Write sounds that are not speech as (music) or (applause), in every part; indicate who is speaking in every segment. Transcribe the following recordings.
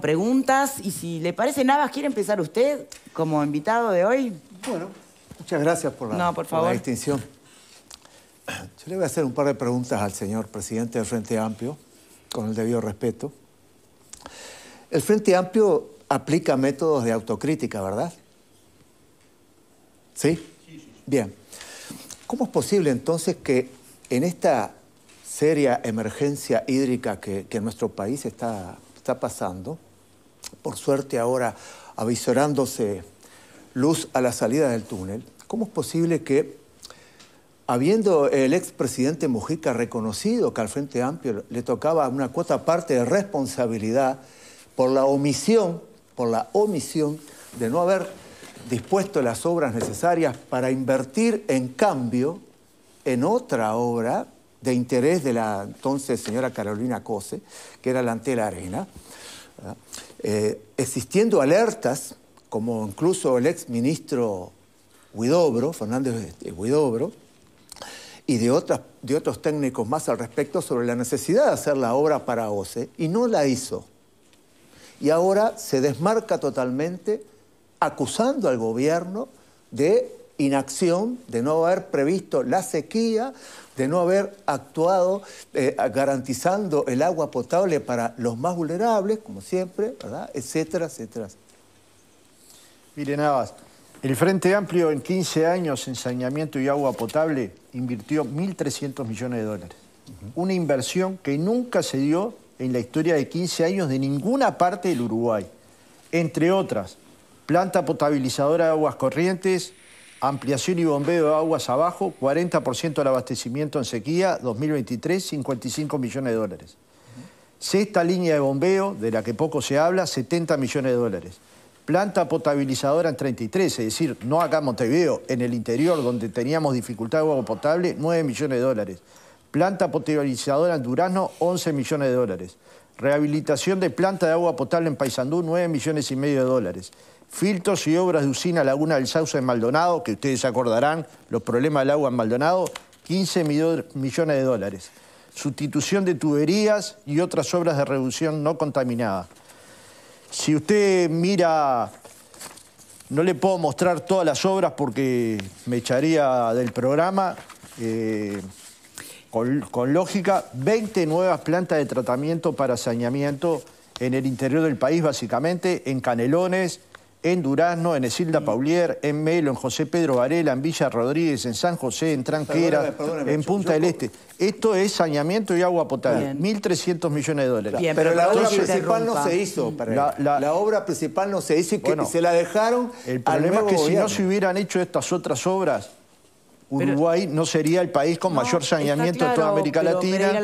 Speaker 1: con preguntas y si le parece Navas, ¿quiere empezar usted como invitado de hoy?
Speaker 2: Bueno, muchas gracias por la,
Speaker 1: No, por favor.
Speaker 2: la distinción. Yo le voy a hacer un par de preguntas al señor presidente del Frente Amplio, con el debido respeto. El Frente Amplio aplica métodos de autocrítica, ¿verdad? ¿Sí? Bien. ¿Cómo es posible entonces que en esta seria emergencia hídrica que, que nuestro país está, está pasando, por suerte ahora avisorándose luz a la salida del túnel, ¿cómo es posible que, habiendo el expresidente Mujica reconocido que al Frente Amplio le tocaba una cuota parte de responsabilidad por la omisión, por la omisión de no haber dispuesto las obras necesarias para invertir en cambio en otra obra de interés de la entonces señora Carolina Cose, que era la Antela Arena. Eh, existiendo alertas, como incluso el ex ministro Huidobro, Fernández de Huidobro, y de, de otros técnicos más al respecto sobre la necesidad de hacer la obra para OCE, y no la hizo. Y ahora se desmarca totalmente acusando al gobierno de inacción, de no haber previsto la sequía, de no haber actuado eh, garantizando el agua potable para los más vulnerables, como siempre, ¿verdad? etcétera, etcétera.
Speaker 3: Mire, Navas, el Frente Amplio en 15 años en saneamiento y agua potable invirtió 1.300 millones de dólares. Una inversión que nunca se dio en la historia de 15 años de ninguna parte del Uruguay. Entre otras, planta potabilizadora de aguas corrientes, ampliación y bombeo de aguas abajo, 40% del abastecimiento en sequía, 2023, 55 millones de dólares. Sexta línea de bombeo, de la que poco se habla, 70 millones de dólares. Planta potabilizadora en 33, es decir, no acá en Montevideo, en el interior donde teníamos dificultad de agua potable, 9 millones de dólares. Planta potabilizadora en Durazno, 11 millones de dólares. Rehabilitación de planta de agua potable en Paysandú, 9 millones y medio de dólares. Filtros y obras de usina Laguna del Sauce en Maldonado, que ustedes acordarán, los problemas del agua en Maldonado, 15 millo- millones de dólares. Sustitución de tuberías y otras obras de reducción no contaminada. Si usted mira, no le puedo mostrar todas las obras porque me echaría del programa. eh, con, con lógica, 20 nuevas plantas de tratamiento para saneamiento en el interior del país, básicamente, en Canelones, en Durazno, en Esilda Paulier, en Melo, en José Pedro Varela, en Villa Rodríguez, en San José, en Tranquera, en Punta
Speaker 2: yo-
Speaker 3: del Este. Esto es saneamiento y agua potable,
Speaker 1: Bien.
Speaker 3: 1.300 millones de dólares.
Speaker 1: Bien,
Speaker 2: pero,
Speaker 1: pero
Speaker 2: la obra principal no se hizo.
Speaker 3: La-
Speaker 2: La,
Speaker 3: la-
Speaker 2: obra principal no se hizo y, que,
Speaker 3: Bueno,
Speaker 2: se la dejaron
Speaker 3: El
Speaker 2: al
Speaker 3: problema es
Speaker 2: nuevo
Speaker 3: que si no se hubieran hecho estas otras obras, Uruguay no sería el país con
Speaker 1: No,
Speaker 3: mayor
Speaker 1: está
Speaker 3: saneamiento de toda
Speaker 1: claro,
Speaker 3: América
Speaker 1: pero,
Speaker 3: Latina.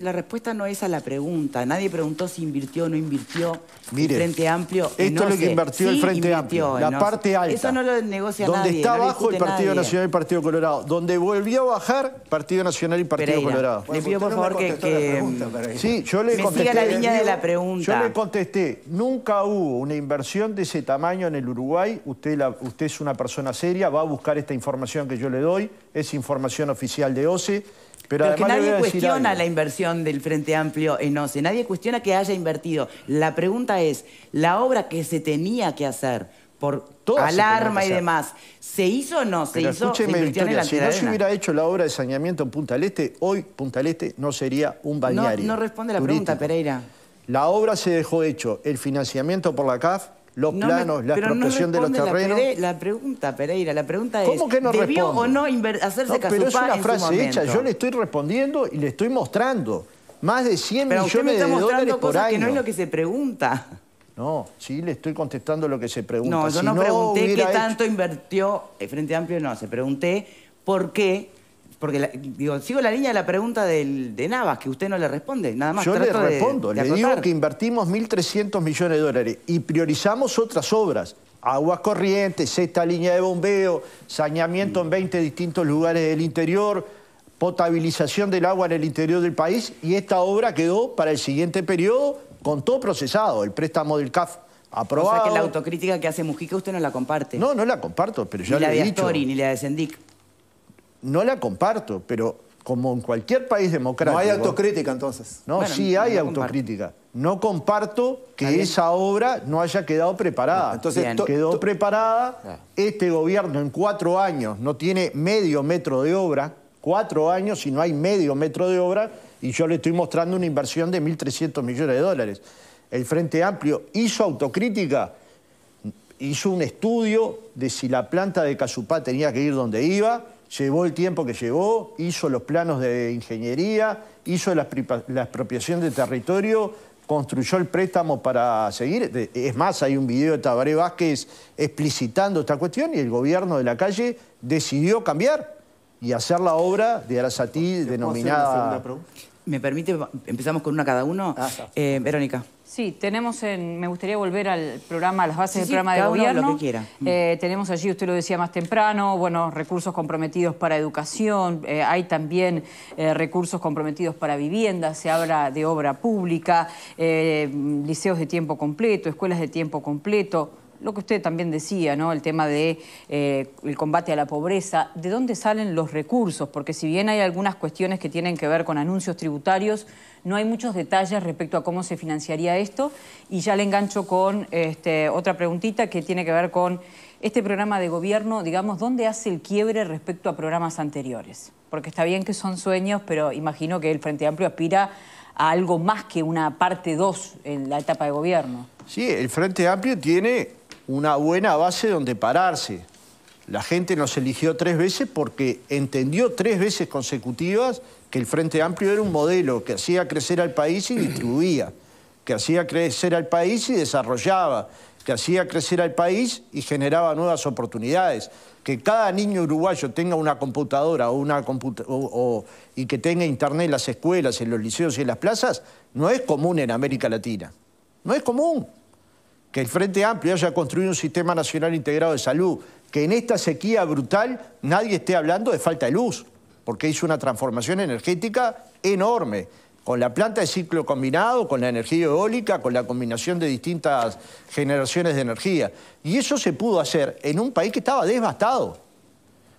Speaker 1: La, respuesta no es a la pregunta. Nadie preguntó si invirtió o no invirtió
Speaker 3: Mire,
Speaker 1: el Frente Amplio.
Speaker 3: esto es lo que invirtió el Frente
Speaker 1: invirtió
Speaker 3: Amplio, la parte alta.
Speaker 1: Eso no lo negocia
Speaker 3: donde
Speaker 1: nadie.
Speaker 3: está
Speaker 1: no lo
Speaker 3: abajo el Partido
Speaker 1: nadie.
Speaker 3: Nacional y el Partido Colorado. Donde volvió a bajar, Partido Nacional y Partido
Speaker 1: Pereira,
Speaker 3: Colorado.
Speaker 1: Le pido por favor que... que-
Speaker 2: pregunta.
Speaker 3: Sí, yo le
Speaker 1: Me
Speaker 3: contesté.
Speaker 1: siga la línea de la pregunta.
Speaker 3: Yo le contesté, nunca hubo una inversión de ese tamaño en el Uruguay. Usted, la- usted es una persona seria, va a buscar esta información que yo le doy, es información oficial de OCE. Pero,
Speaker 1: Pero que nadie cuestiona la inversión del Frente Amplio en OCE, nadie cuestiona que haya invertido. La pregunta es, la obra que se tenía que hacer por
Speaker 3: Todas
Speaker 1: alarma y demás, ¿se hizo o no? ¿Se
Speaker 3: Pero
Speaker 1: hizo? ¿Se
Speaker 3: escúcheme, Victoria, si no se hubiera hecho la obra de saneamiento en Punta del Este, hoy Punta del Este no sería un
Speaker 1: No,
Speaker 3: balneario.
Speaker 1: no responde la
Speaker 3: turístico.
Speaker 1: pregunta, Pereira.
Speaker 3: La obra se dejó hecho, el financiamiento por la CAF, los
Speaker 1: No me-
Speaker 3: planos, la
Speaker 1: no
Speaker 3: expropiación de los
Speaker 1: la
Speaker 3: terrenos.
Speaker 1: Pere- La, pregunta, Pereira, la pregunta es,
Speaker 3: ¿Cómo que no
Speaker 1: ¿debió o no hacerse
Speaker 3: No, pero es una frase hecha, yo le estoy respondiendo y le estoy mostrando. Más de 100
Speaker 1: Pero usted me
Speaker 3: millones
Speaker 1: está
Speaker 3: de dólares
Speaker 1: mostrando
Speaker 3: por
Speaker 1: cosas
Speaker 3: año.
Speaker 1: que no es lo que se pregunta.
Speaker 3: No, sí, le estoy contestando lo que se pregunta.
Speaker 1: No, yo
Speaker 3: Si
Speaker 1: no, pregunté qué
Speaker 3: hecho-
Speaker 1: tanto invirtió el Frente Amplio, no, se pregunté por qué, porque la- digo, sigo la línea de la pregunta del, de Navas, que usted no le responde, nada más
Speaker 3: Yo le
Speaker 1: trato
Speaker 3: respondo,
Speaker 1: de
Speaker 3: le digo que invertimos 1.300 millones de dólares y priorizamos otras obras. Aguas corrientes, sexta línea de bombeo, saneamiento en 20 distintos lugares del interior, potabilización del agua en el interior del país y esta obra quedó para el siguiente periodo con todo procesado, el préstamo del CAF
Speaker 1: O
Speaker 3: aprobado.
Speaker 1: sea que la autocrítica que hace Mujica usted no la comparte.
Speaker 3: No, no la comparto, pero ya
Speaker 1: ni la
Speaker 3: le
Speaker 1: de
Speaker 3: he dicho.
Speaker 1: Astori, ni la de Sendic.
Speaker 3: No la comparto, pero como en cualquier país democrático.
Speaker 2: No hay autocrítica entonces.
Speaker 3: No,
Speaker 1: Bueno,
Speaker 3: sí hay
Speaker 1: no
Speaker 3: autocrítica. No comparto que esa obra no haya quedado preparada.
Speaker 2: No, entonces,
Speaker 1: Bien.
Speaker 3: quedó preparada.
Speaker 2: Ah.
Speaker 3: Este gobierno en cuatro años no tiene medio metro de obra. Cuatro años y no hay medio metro de obra. Y yo le estoy mostrando una inversión de 1.300 millones de dólares. El Frente Amplio hizo autocrítica hizo un estudio de si la planta de Casupá tenía que ir donde iba, llevó el tiempo que llevó, hizo los planos de ingeniería, hizo la, expropiación de territorio, construyó el préstamo para seguir. Es más, hay un video de Tabaré Vázquez explicitando esta cuestión y el gobierno de la calle decidió cambiar y hacer la obra de Arasatí
Speaker 2: ¿Puedo hacer una
Speaker 3: denominada...
Speaker 1: ¿Me permite? Empezamos con una cada uno.
Speaker 2: Ah.
Speaker 1: Eh, Verónica.
Speaker 4: Sí, tenemos en, me gustaría volver al programa, a las bases
Speaker 1: Sí,
Speaker 4: del
Speaker 1: sí,
Speaker 4: programa de
Speaker 1: cada uno lo
Speaker 4: gobierno.
Speaker 1: que quiera.
Speaker 4: Eh, tenemos allí, usted lo decía más temprano, bueno, recursos comprometidos para educación, eh, hay también eh, recursos comprometidos para vivienda, se habla de obra pública, liceos de tiempo completo, escuelas de tiempo completo. Lo que usted también decía, ¿no? El tema de eh, el combate a la pobreza. ¿De dónde salen los recursos? Porque si bien hay algunas cuestiones que tienen que ver con anuncios tributarios, no hay muchos detalles respecto a cómo se financiaría esto. Y ya le engancho con este, otra preguntita que tiene que ver con este programa de gobierno, digamos, ¿dónde hace el quiebre respecto a programas anteriores? Porque está bien que son sueños, pero imagino que el Frente Amplio aspira a algo más que una parte 2 en la etapa de gobierno.
Speaker 3: Sí, el Frente Amplio tiene una buena base donde pararse. La gente nos eligió tres veces porque entendió tres veces consecutivas que el Frente Amplio era un modelo que hacía crecer al país y distribuía, que hacía crecer al país y desarrollaba, que hacía crecer al país y generaba nuevas oportunidades. Que cada niño uruguayo tenga una computadora o una y que tenga internet en las escuelas, en los liceos y en las plazas, no es común en América Latina. No es común que el Frente Amplio haya construido un sistema nacional integrado de salud, que en esta sequía brutal nadie esté hablando de falta de luz, porque hizo una transformación energética enorme, con la planta de ciclo combinado, con la energía eólica, con la combinación de distintas generaciones de energía. Y eso se pudo hacer en un país que estaba devastado.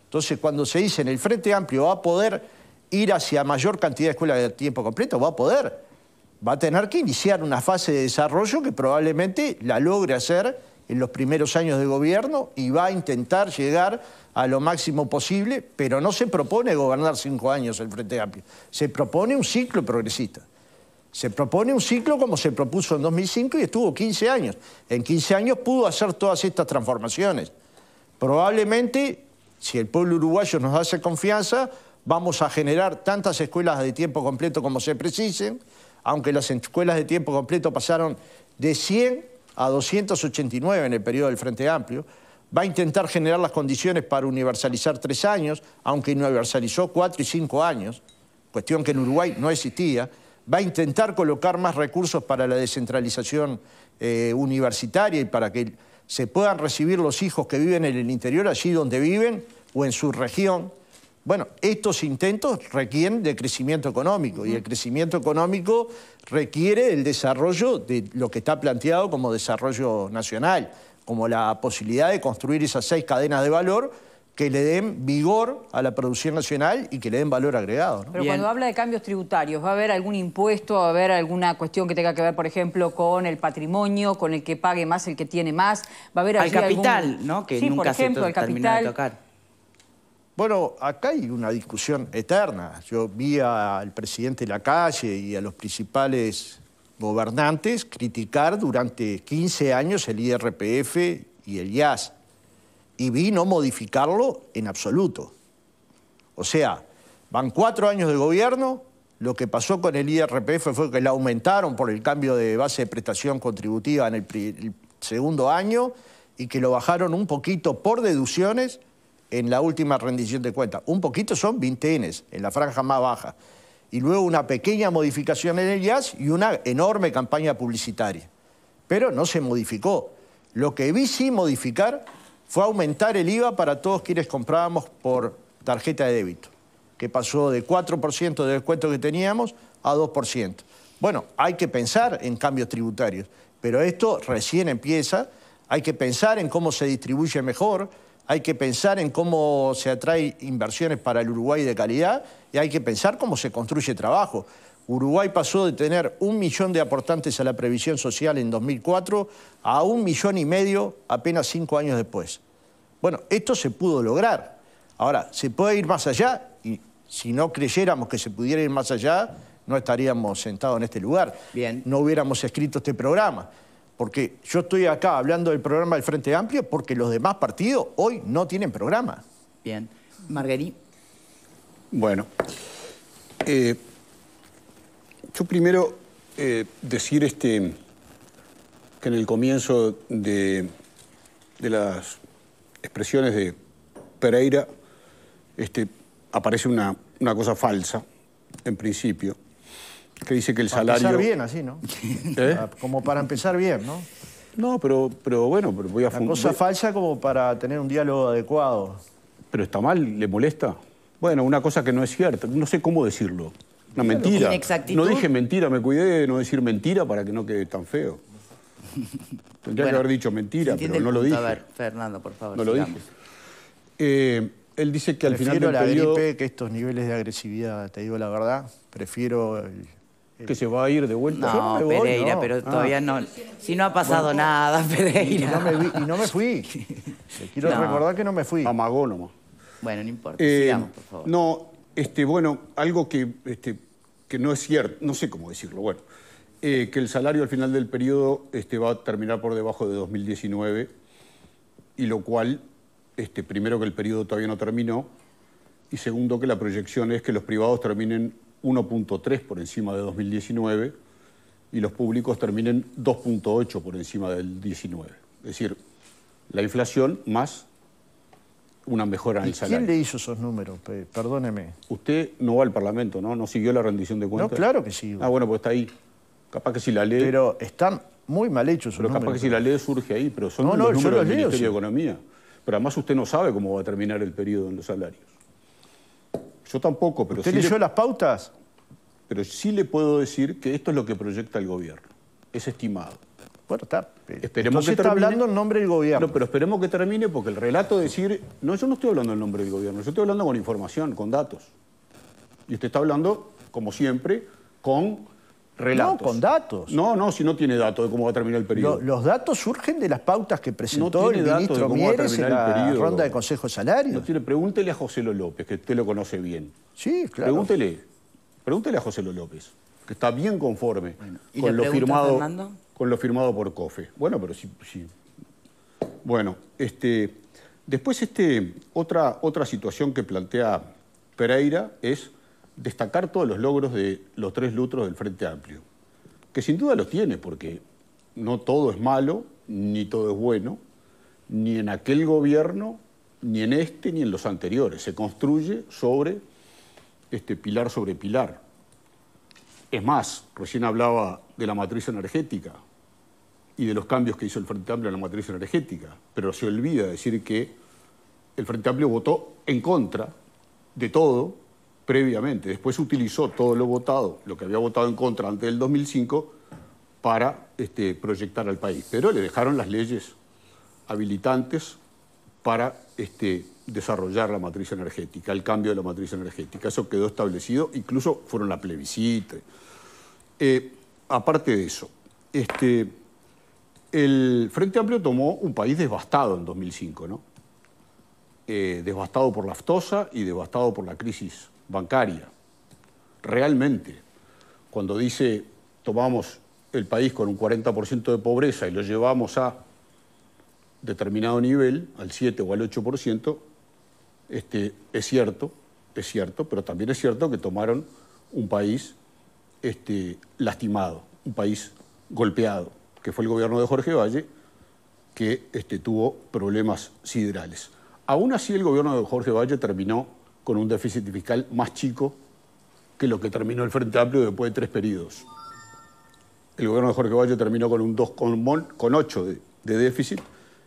Speaker 3: Entonces, cuando se dice en el Frente Amplio va a poder ir hacia mayor cantidad de escuelas de tiempo completo, va a poder. Va a tener que iniciar una fase de desarrollo que probablemente la logre hacer en los primeros años de gobierno y va a intentar llegar a lo máximo posible, pero no se propone gobernar cinco años el Frente Amplio. Se propone un ciclo progresista. Se propone un ciclo como se propuso en 2005 y estuvo 15 años. En 15 años pudo hacer todas estas transformaciones. Probablemente, si el pueblo uruguayo nos hace confianza, vamos a generar tantas escuelas de tiempo completo como se precisen, aunque las escuelas de tiempo completo pasaron de 100 a 289 en el periodo del Frente Amplio. Va a intentar generar las condiciones para universalizar tres años, aunque universalizó cuatro y cinco años, cuestión que en Uruguay no existía. Va a intentar colocar más recursos para la descentralización eh, universitaria y para que se puedan recibir los hijos que viven en el interior, allí donde viven o en su región. Bueno, estos intentos requieren de crecimiento económico y el crecimiento económico requiere el desarrollo de lo que está planteado como desarrollo nacional, como la posibilidad de construir esas seis cadenas de valor que le den vigor a la producción nacional y que le den valor agregado. ¿no?
Speaker 4: Pero
Speaker 1: Bien.
Speaker 4: cuando habla de cambios tributarios, ¿va a haber algún impuesto, va a haber alguna cuestión que tenga que ver, por ejemplo, con el patrimonio, con el que pague más el que tiene más? ¿Va a haber
Speaker 1: Al
Speaker 4: algún-
Speaker 1: capital, ¿no? Que
Speaker 4: sí, por
Speaker 1: nunca
Speaker 4: ejemplo,
Speaker 1: se
Speaker 4: el
Speaker 1: termina de
Speaker 4: capital.
Speaker 1: tocar.
Speaker 3: Bueno, acá hay una discusión eterna. Yo vi al presidente de la calle y a los principales gobernantes criticar durante 15 años el IRPF y el IAS. Y vi no modificarlo en absoluto. O sea, van cuatro años de gobierno, lo que pasó con el IRPF fue que le aumentaron por el cambio de base de prestación contributiva en el, el segundo año y que lo bajaron un poquito por deducciones en la última rendición de cuentas. Un poquito son vintenes, en la franja más baja. Y luego una pequeña modificación en el IAS y una enorme campaña publicitaria. Pero no se modificó. Lo que vi sí modificar fue aumentar el IVA para todos quienes comprábamos por tarjeta de débito, que pasó de 4% de descuento que teníamos a 2%. Bueno, hay que pensar en cambios tributarios, pero esto recién empieza, hay que pensar en cómo se distribuye mejor, hay que pensar en cómo se atrae inversiones para el Uruguay de calidad y hay que pensar cómo se construye trabajo. Uruguay pasó de tener un millón de aportantes a la previsión social en 2004 a un millón y medio apenas cinco años después. Bueno, esto se pudo lograr. Ahora, ¿se puede ir más allá? Y si no creyéramos que se pudiera ir más allá, no estaríamos sentados en este lugar.
Speaker 1: Bien.
Speaker 3: No hubiéramos escrito este programa. Porque yo estoy acá hablando del programa del Frente Amplio porque los demás partidos hoy no tienen programa.
Speaker 1: Bien. Marguerite.
Speaker 5: Bueno, eh, yo primero eh, decir este, que en el comienzo de, de las expresiones de Pereira este, aparece una, una cosa falsa, en principio, que dice que el
Speaker 3: Para
Speaker 5: salario...
Speaker 3: empezar bien así, ¿no? (laughs)
Speaker 5: ¿Eh?
Speaker 3: Como para empezar bien, ¿no?
Speaker 5: No, pero, pero bueno, pero voy a...
Speaker 3: Una cosa
Speaker 5: voy-
Speaker 3: falsa como para tener un diálogo adecuado.
Speaker 5: Pero está mal, le molesta. Bueno, una cosa que no es cierta, no sé cómo decirlo. Una mentira.
Speaker 1: Inexactitud.
Speaker 5: No dije mentira, me cuidé de no decir mentira para que no quede tan feo. (laughs) Tendría
Speaker 1: Bueno,
Speaker 5: que haber dicho mentira,
Speaker 1: ¿se entiende
Speaker 5: pero no lo dije.
Speaker 1: A ver, Fernando, por favor.
Speaker 5: no lo dije. Eh, él dice que al final
Speaker 3: prefiero
Speaker 5: del
Speaker 3: la
Speaker 5: periodo
Speaker 3: gripe que estos niveles de agresividad, te digo la verdad. Prefiero el-
Speaker 5: que se va a ir de vuelta.
Speaker 3: No
Speaker 1: No,
Speaker 3: voy,
Speaker 1: Pereira,
Speaker 3: no.
Speaker 1: pero
Speaker 3: Ah.
Speaker 1: todavía no. Si no ha pasado nada,
Speaker 3: y,
Speaker 1: Pereira.
Speaker 3: no me, vi- y no me fui. Quiero (laughs)
Speaker 1: No.
Speaker 3: recordar que no me fui.
Speaker 5: Amagó nomás.
Speaker 1: Bueno, no importa.
Speaker 5: Eh,
Speaker 1: Sigamos, por favor.
Speaker 5: No, este, bueno, algo que, este, que no es cierto, no sé cómo decirlo, bueno, eh, que el salario al final del periodo este, va a terminar por debajo de 2019, y lo cual, este, primero que el periodo todavía no terminó, y segundo que la proyección es que los privados terminen 1.3 por encima de 2019 y los públicos terminen 2.8 por encima del 19. Es decir, la inflación más una mejora en
Speaker 3: ¿Y
Speaker 5: el salario.
Speaker 3: ¿Quién le hizo esos números? Pe- Perdóneme.
Speaker 5: Usted no va al Parlamento, ¿no? ¿No siguió la rendición de cuentas?
Speaker 3: claro que sigo.
Speaker 5: Ah, bueno, pues está ahí. Capaz que si la lee...
Speaker 3: Pero están muy mal hechos
Speaker 5: pero capaz
Speaker 3: números.
Speaker 5: que si la lee surge ahí, pero son
Speaker 3: No, no,
Speaker 5: los
Speaker 3: yo
Speaker 5: números
Speaker 3: los
Speaker 5: del
Speaker 3: leo,
Speaker 5: Ministerio
Speaker 3: sí.
Speaker 5: de Economía. Pero además usted no sabe cómo va a terminar el periodo en los salarios. Yo tampoco, pero
Speaker 3: ¿Usted
Speaker 5: sí,
Speaker 3: leyó
Speaker 5: le,
Speaker 3: las pautas?
Speaker 5: pero sí le puedo decir que esto es lo que proyecta el gobierno. Es estimado.
Speaker 3: Bueno, está.
Speaker 5: Esperemos
Speaker 3: Entonces
Speaker 5: que
Speaker 3: está hablando en nombre del gobierno.
Speaker 5: No, pero esperemos que termine porque el relato de decir... No, yo no estoy hablando en nombre del gobierno, yo estoy hablando con información, con datos. Y usted está hablando, como siempre, con relatos.
Speaker 3: No, con datos.
Speaker 5: No, no, si no tiene datos de cómo va a terminar el periodo.
Speaker 3: Lo- los datos surgen de las pautas que presentó
Speaker 5: tiene
Speaker 3: el ministro
Speaker 5: cómo va a
Speaker 3: Mieres en
Speaker 5: terminar el
Speaker 3: la
Speaker 5: periodo.
Speaker 3: ronda de Consejo de Salarios.
Speaker 5: No tiene, pregúntele a José Lo López, que usted lo conoce bien.
Speaker 3: Sí, claro.
Speaker 5: Pregúntele, pregúntele a José Lo López, que está bien conforme
Speaker 1: ¿y
Speaker 5: con, lo firmado, con lo firmado por COFE. Bueno, pero sí. sí. Bueno, este, después este, otra, otra situación que plantea Pereira es destacar todos los logros de los tres lutros del Frente Amplio, que sin duda los tiene, porque no todo es malo, ni todo es bueno, ni en aquel gobierno, ni en este, ni en los anteriores. Se construye sobre este, pilar sobre pilar. Es más, recién hablaba de la matriz energética y de los cambios que hizo el Frente Amplio en la matriz energética, pero se olvida decir que el Frente Amplio votó en contra de todo previamente. Después utilizó todo lo votado, lo que había votado en contra antes del 2005, para este, proyectar al país. Pero le dejaron las leyes habilitantes para este, desarrollar la matriz energética, el cambio de la matriz energética. Eso quedó establecido, incluso fueron la plebiscita. Eh, aparte de eso, este, el Frente Amplio tomó un país devastado en 2005, ¿no? Eh, devastado por la aftosa y devastado por la crisis bancaria. Realmente, cuando dice tomamos el país con un 40% de pobreza y lo llevamos a determinado nivel, al 7 o al 8%, este, es cierto, es cierto, pero también es cierto que tomaron un país este, lastimado, un país golpeado, que fue el gobierno de Jorge Valle, que este, tuvo problemas siderales. Aún así, el gobierno de Jorge Valle terminó con un déficit fiscal más chico que lo que terminó el Frente Amplio después de tres periodos. El gobierno de Jorge Valle terminó con un 2,8 de, de déficit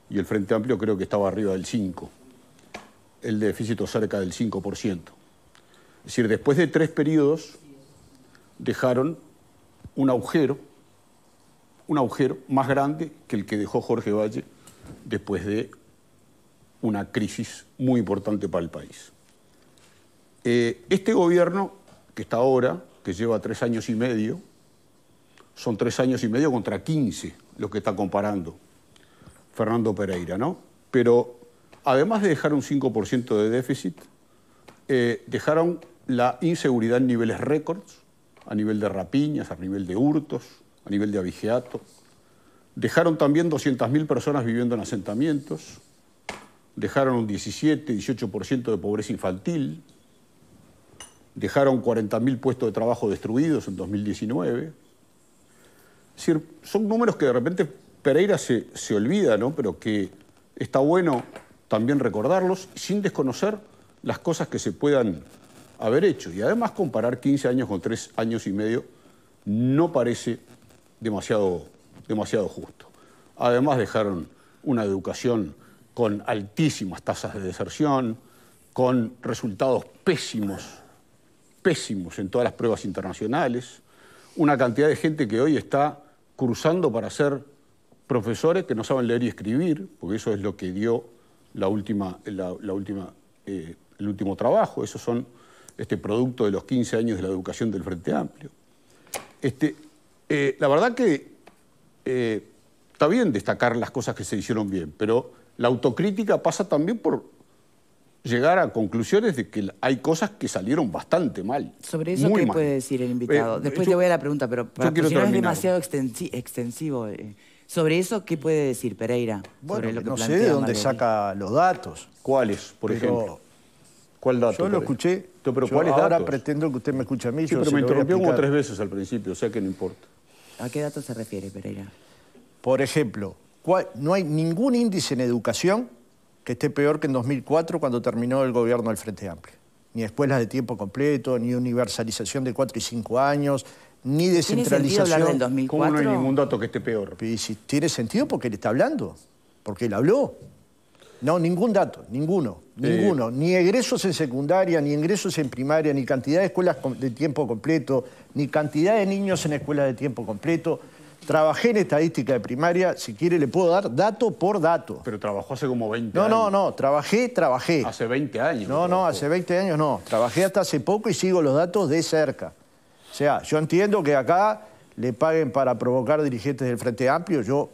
Speaker 5: y el Frente Amplio creo que estaba arriba del 5. El déficit cerca del 5%. Es decir, después de tres periodos dejaron un agujero, un agujero más grande que el que dejó Jorge Valle después de una crisis muy importante para el país. Eh, este gobierno, que está ahora, que lleva tres años y medio, son tres años y medio contra 15 lo que está comparando Fernando Pereira, ¿no? Pero además de dejar un 5% de déficit, eh, dejaron la inseguridad en niveles récords, a nivel de rapiñas, a nivel de hurtos, a nivel de abigeato. Dejaron también 200.000 personas viviendo en asentamientos, dejaron un 17, 18% de pobreza infantil, dejaron 40.000 puestos de trabajo destruidos en 2019. Es decir, son números que de repente Pereira se, se olvida, ¿no? pero que está bueno también recordarlos sin desconocer las cosas que se puedan haber hecho. Y además comparar 15 años con 3 años y medio no parece demasiado, demasiado justo. Además dejaron una educación con altísimas tasas de deserción, con resultados pésimos, pésimos en todas las pruebas internacionales, una cantidad de gente que hoy está cruzando para ser profesores que no saben leer y escribir, porque eso es lo que dio la última, la, última, eh, el último trabajo, esos son este producto de los 15 años de la educación del Frente Amplio. Este, eh, la verdad que eh, está bien destacar las cosas que se hicieron bien, pero la autocrítica pasa también por llegar a conclusiones de que hay cosas que salieron bastante mal.
Speaker 1: Sobre eso, ¿qué puede decir el invitado? Después te voy a la pregunta, pero para no es demasiado extensivo. Sobre eso, ¿qué puede decir Pereira?
Speaker 3: Bueno,
Speaker 1: sobre lo que
Speaker 3: no sé de dónde saca los datos.
Speaker 5: ¿Cuáles, por ejemplo? ¿Cuál dato?
Speaker 3: Yo lo escuché.
Speaker 5: ¿Pero
Speaker 3: yo ahora pretendo que usted me escuche a mí.
Speaker 5: Sí, pero me interrumpió como tres veces al principio, o sea que no importa.
Speaker 1: ¿A qué dato se refiere, Pereira?
Speaker 3: Por ejemplo, no hay ningún índice en educación que esté peor que en 2004 cuando terminó el gobierno del Frente Amplio. Ni escuelas de tiempo completo, ni universalización de 4 y 5 años, ni descentralización.
Speaker 1: ¿Tiene del 2004?
Speaker 5: ¿Cómo no hay ningún dato que esté peor?
Speaker 3: tiene sentido porque él está hablando, porque él habló. No, ningún dato, ninguno, ninguno. Ni egresos en secundaria, ni ingresos en primaria, ni cantidad de escuelas de tiempo completo, ni cantidad de niños en escuelas de tiempo completo. Trabajé en estadística de primaria, si quiere le puedo dar dato por dato.
Speaker 5: Pero trabajó hace como 20
Speaker 3: no,
Speaker 5: años.
Speaker 3: No, no, no, trabajé, trabajé.
Speaker 5: Hace 20 años.
Speaker 3: No, no, hace 20 años no. Trabajé hasta hace poco y sigo los datos de cerca. O sea, yo entiendo que acá le paguen para provocar dirigentes del Frente Amplio, yo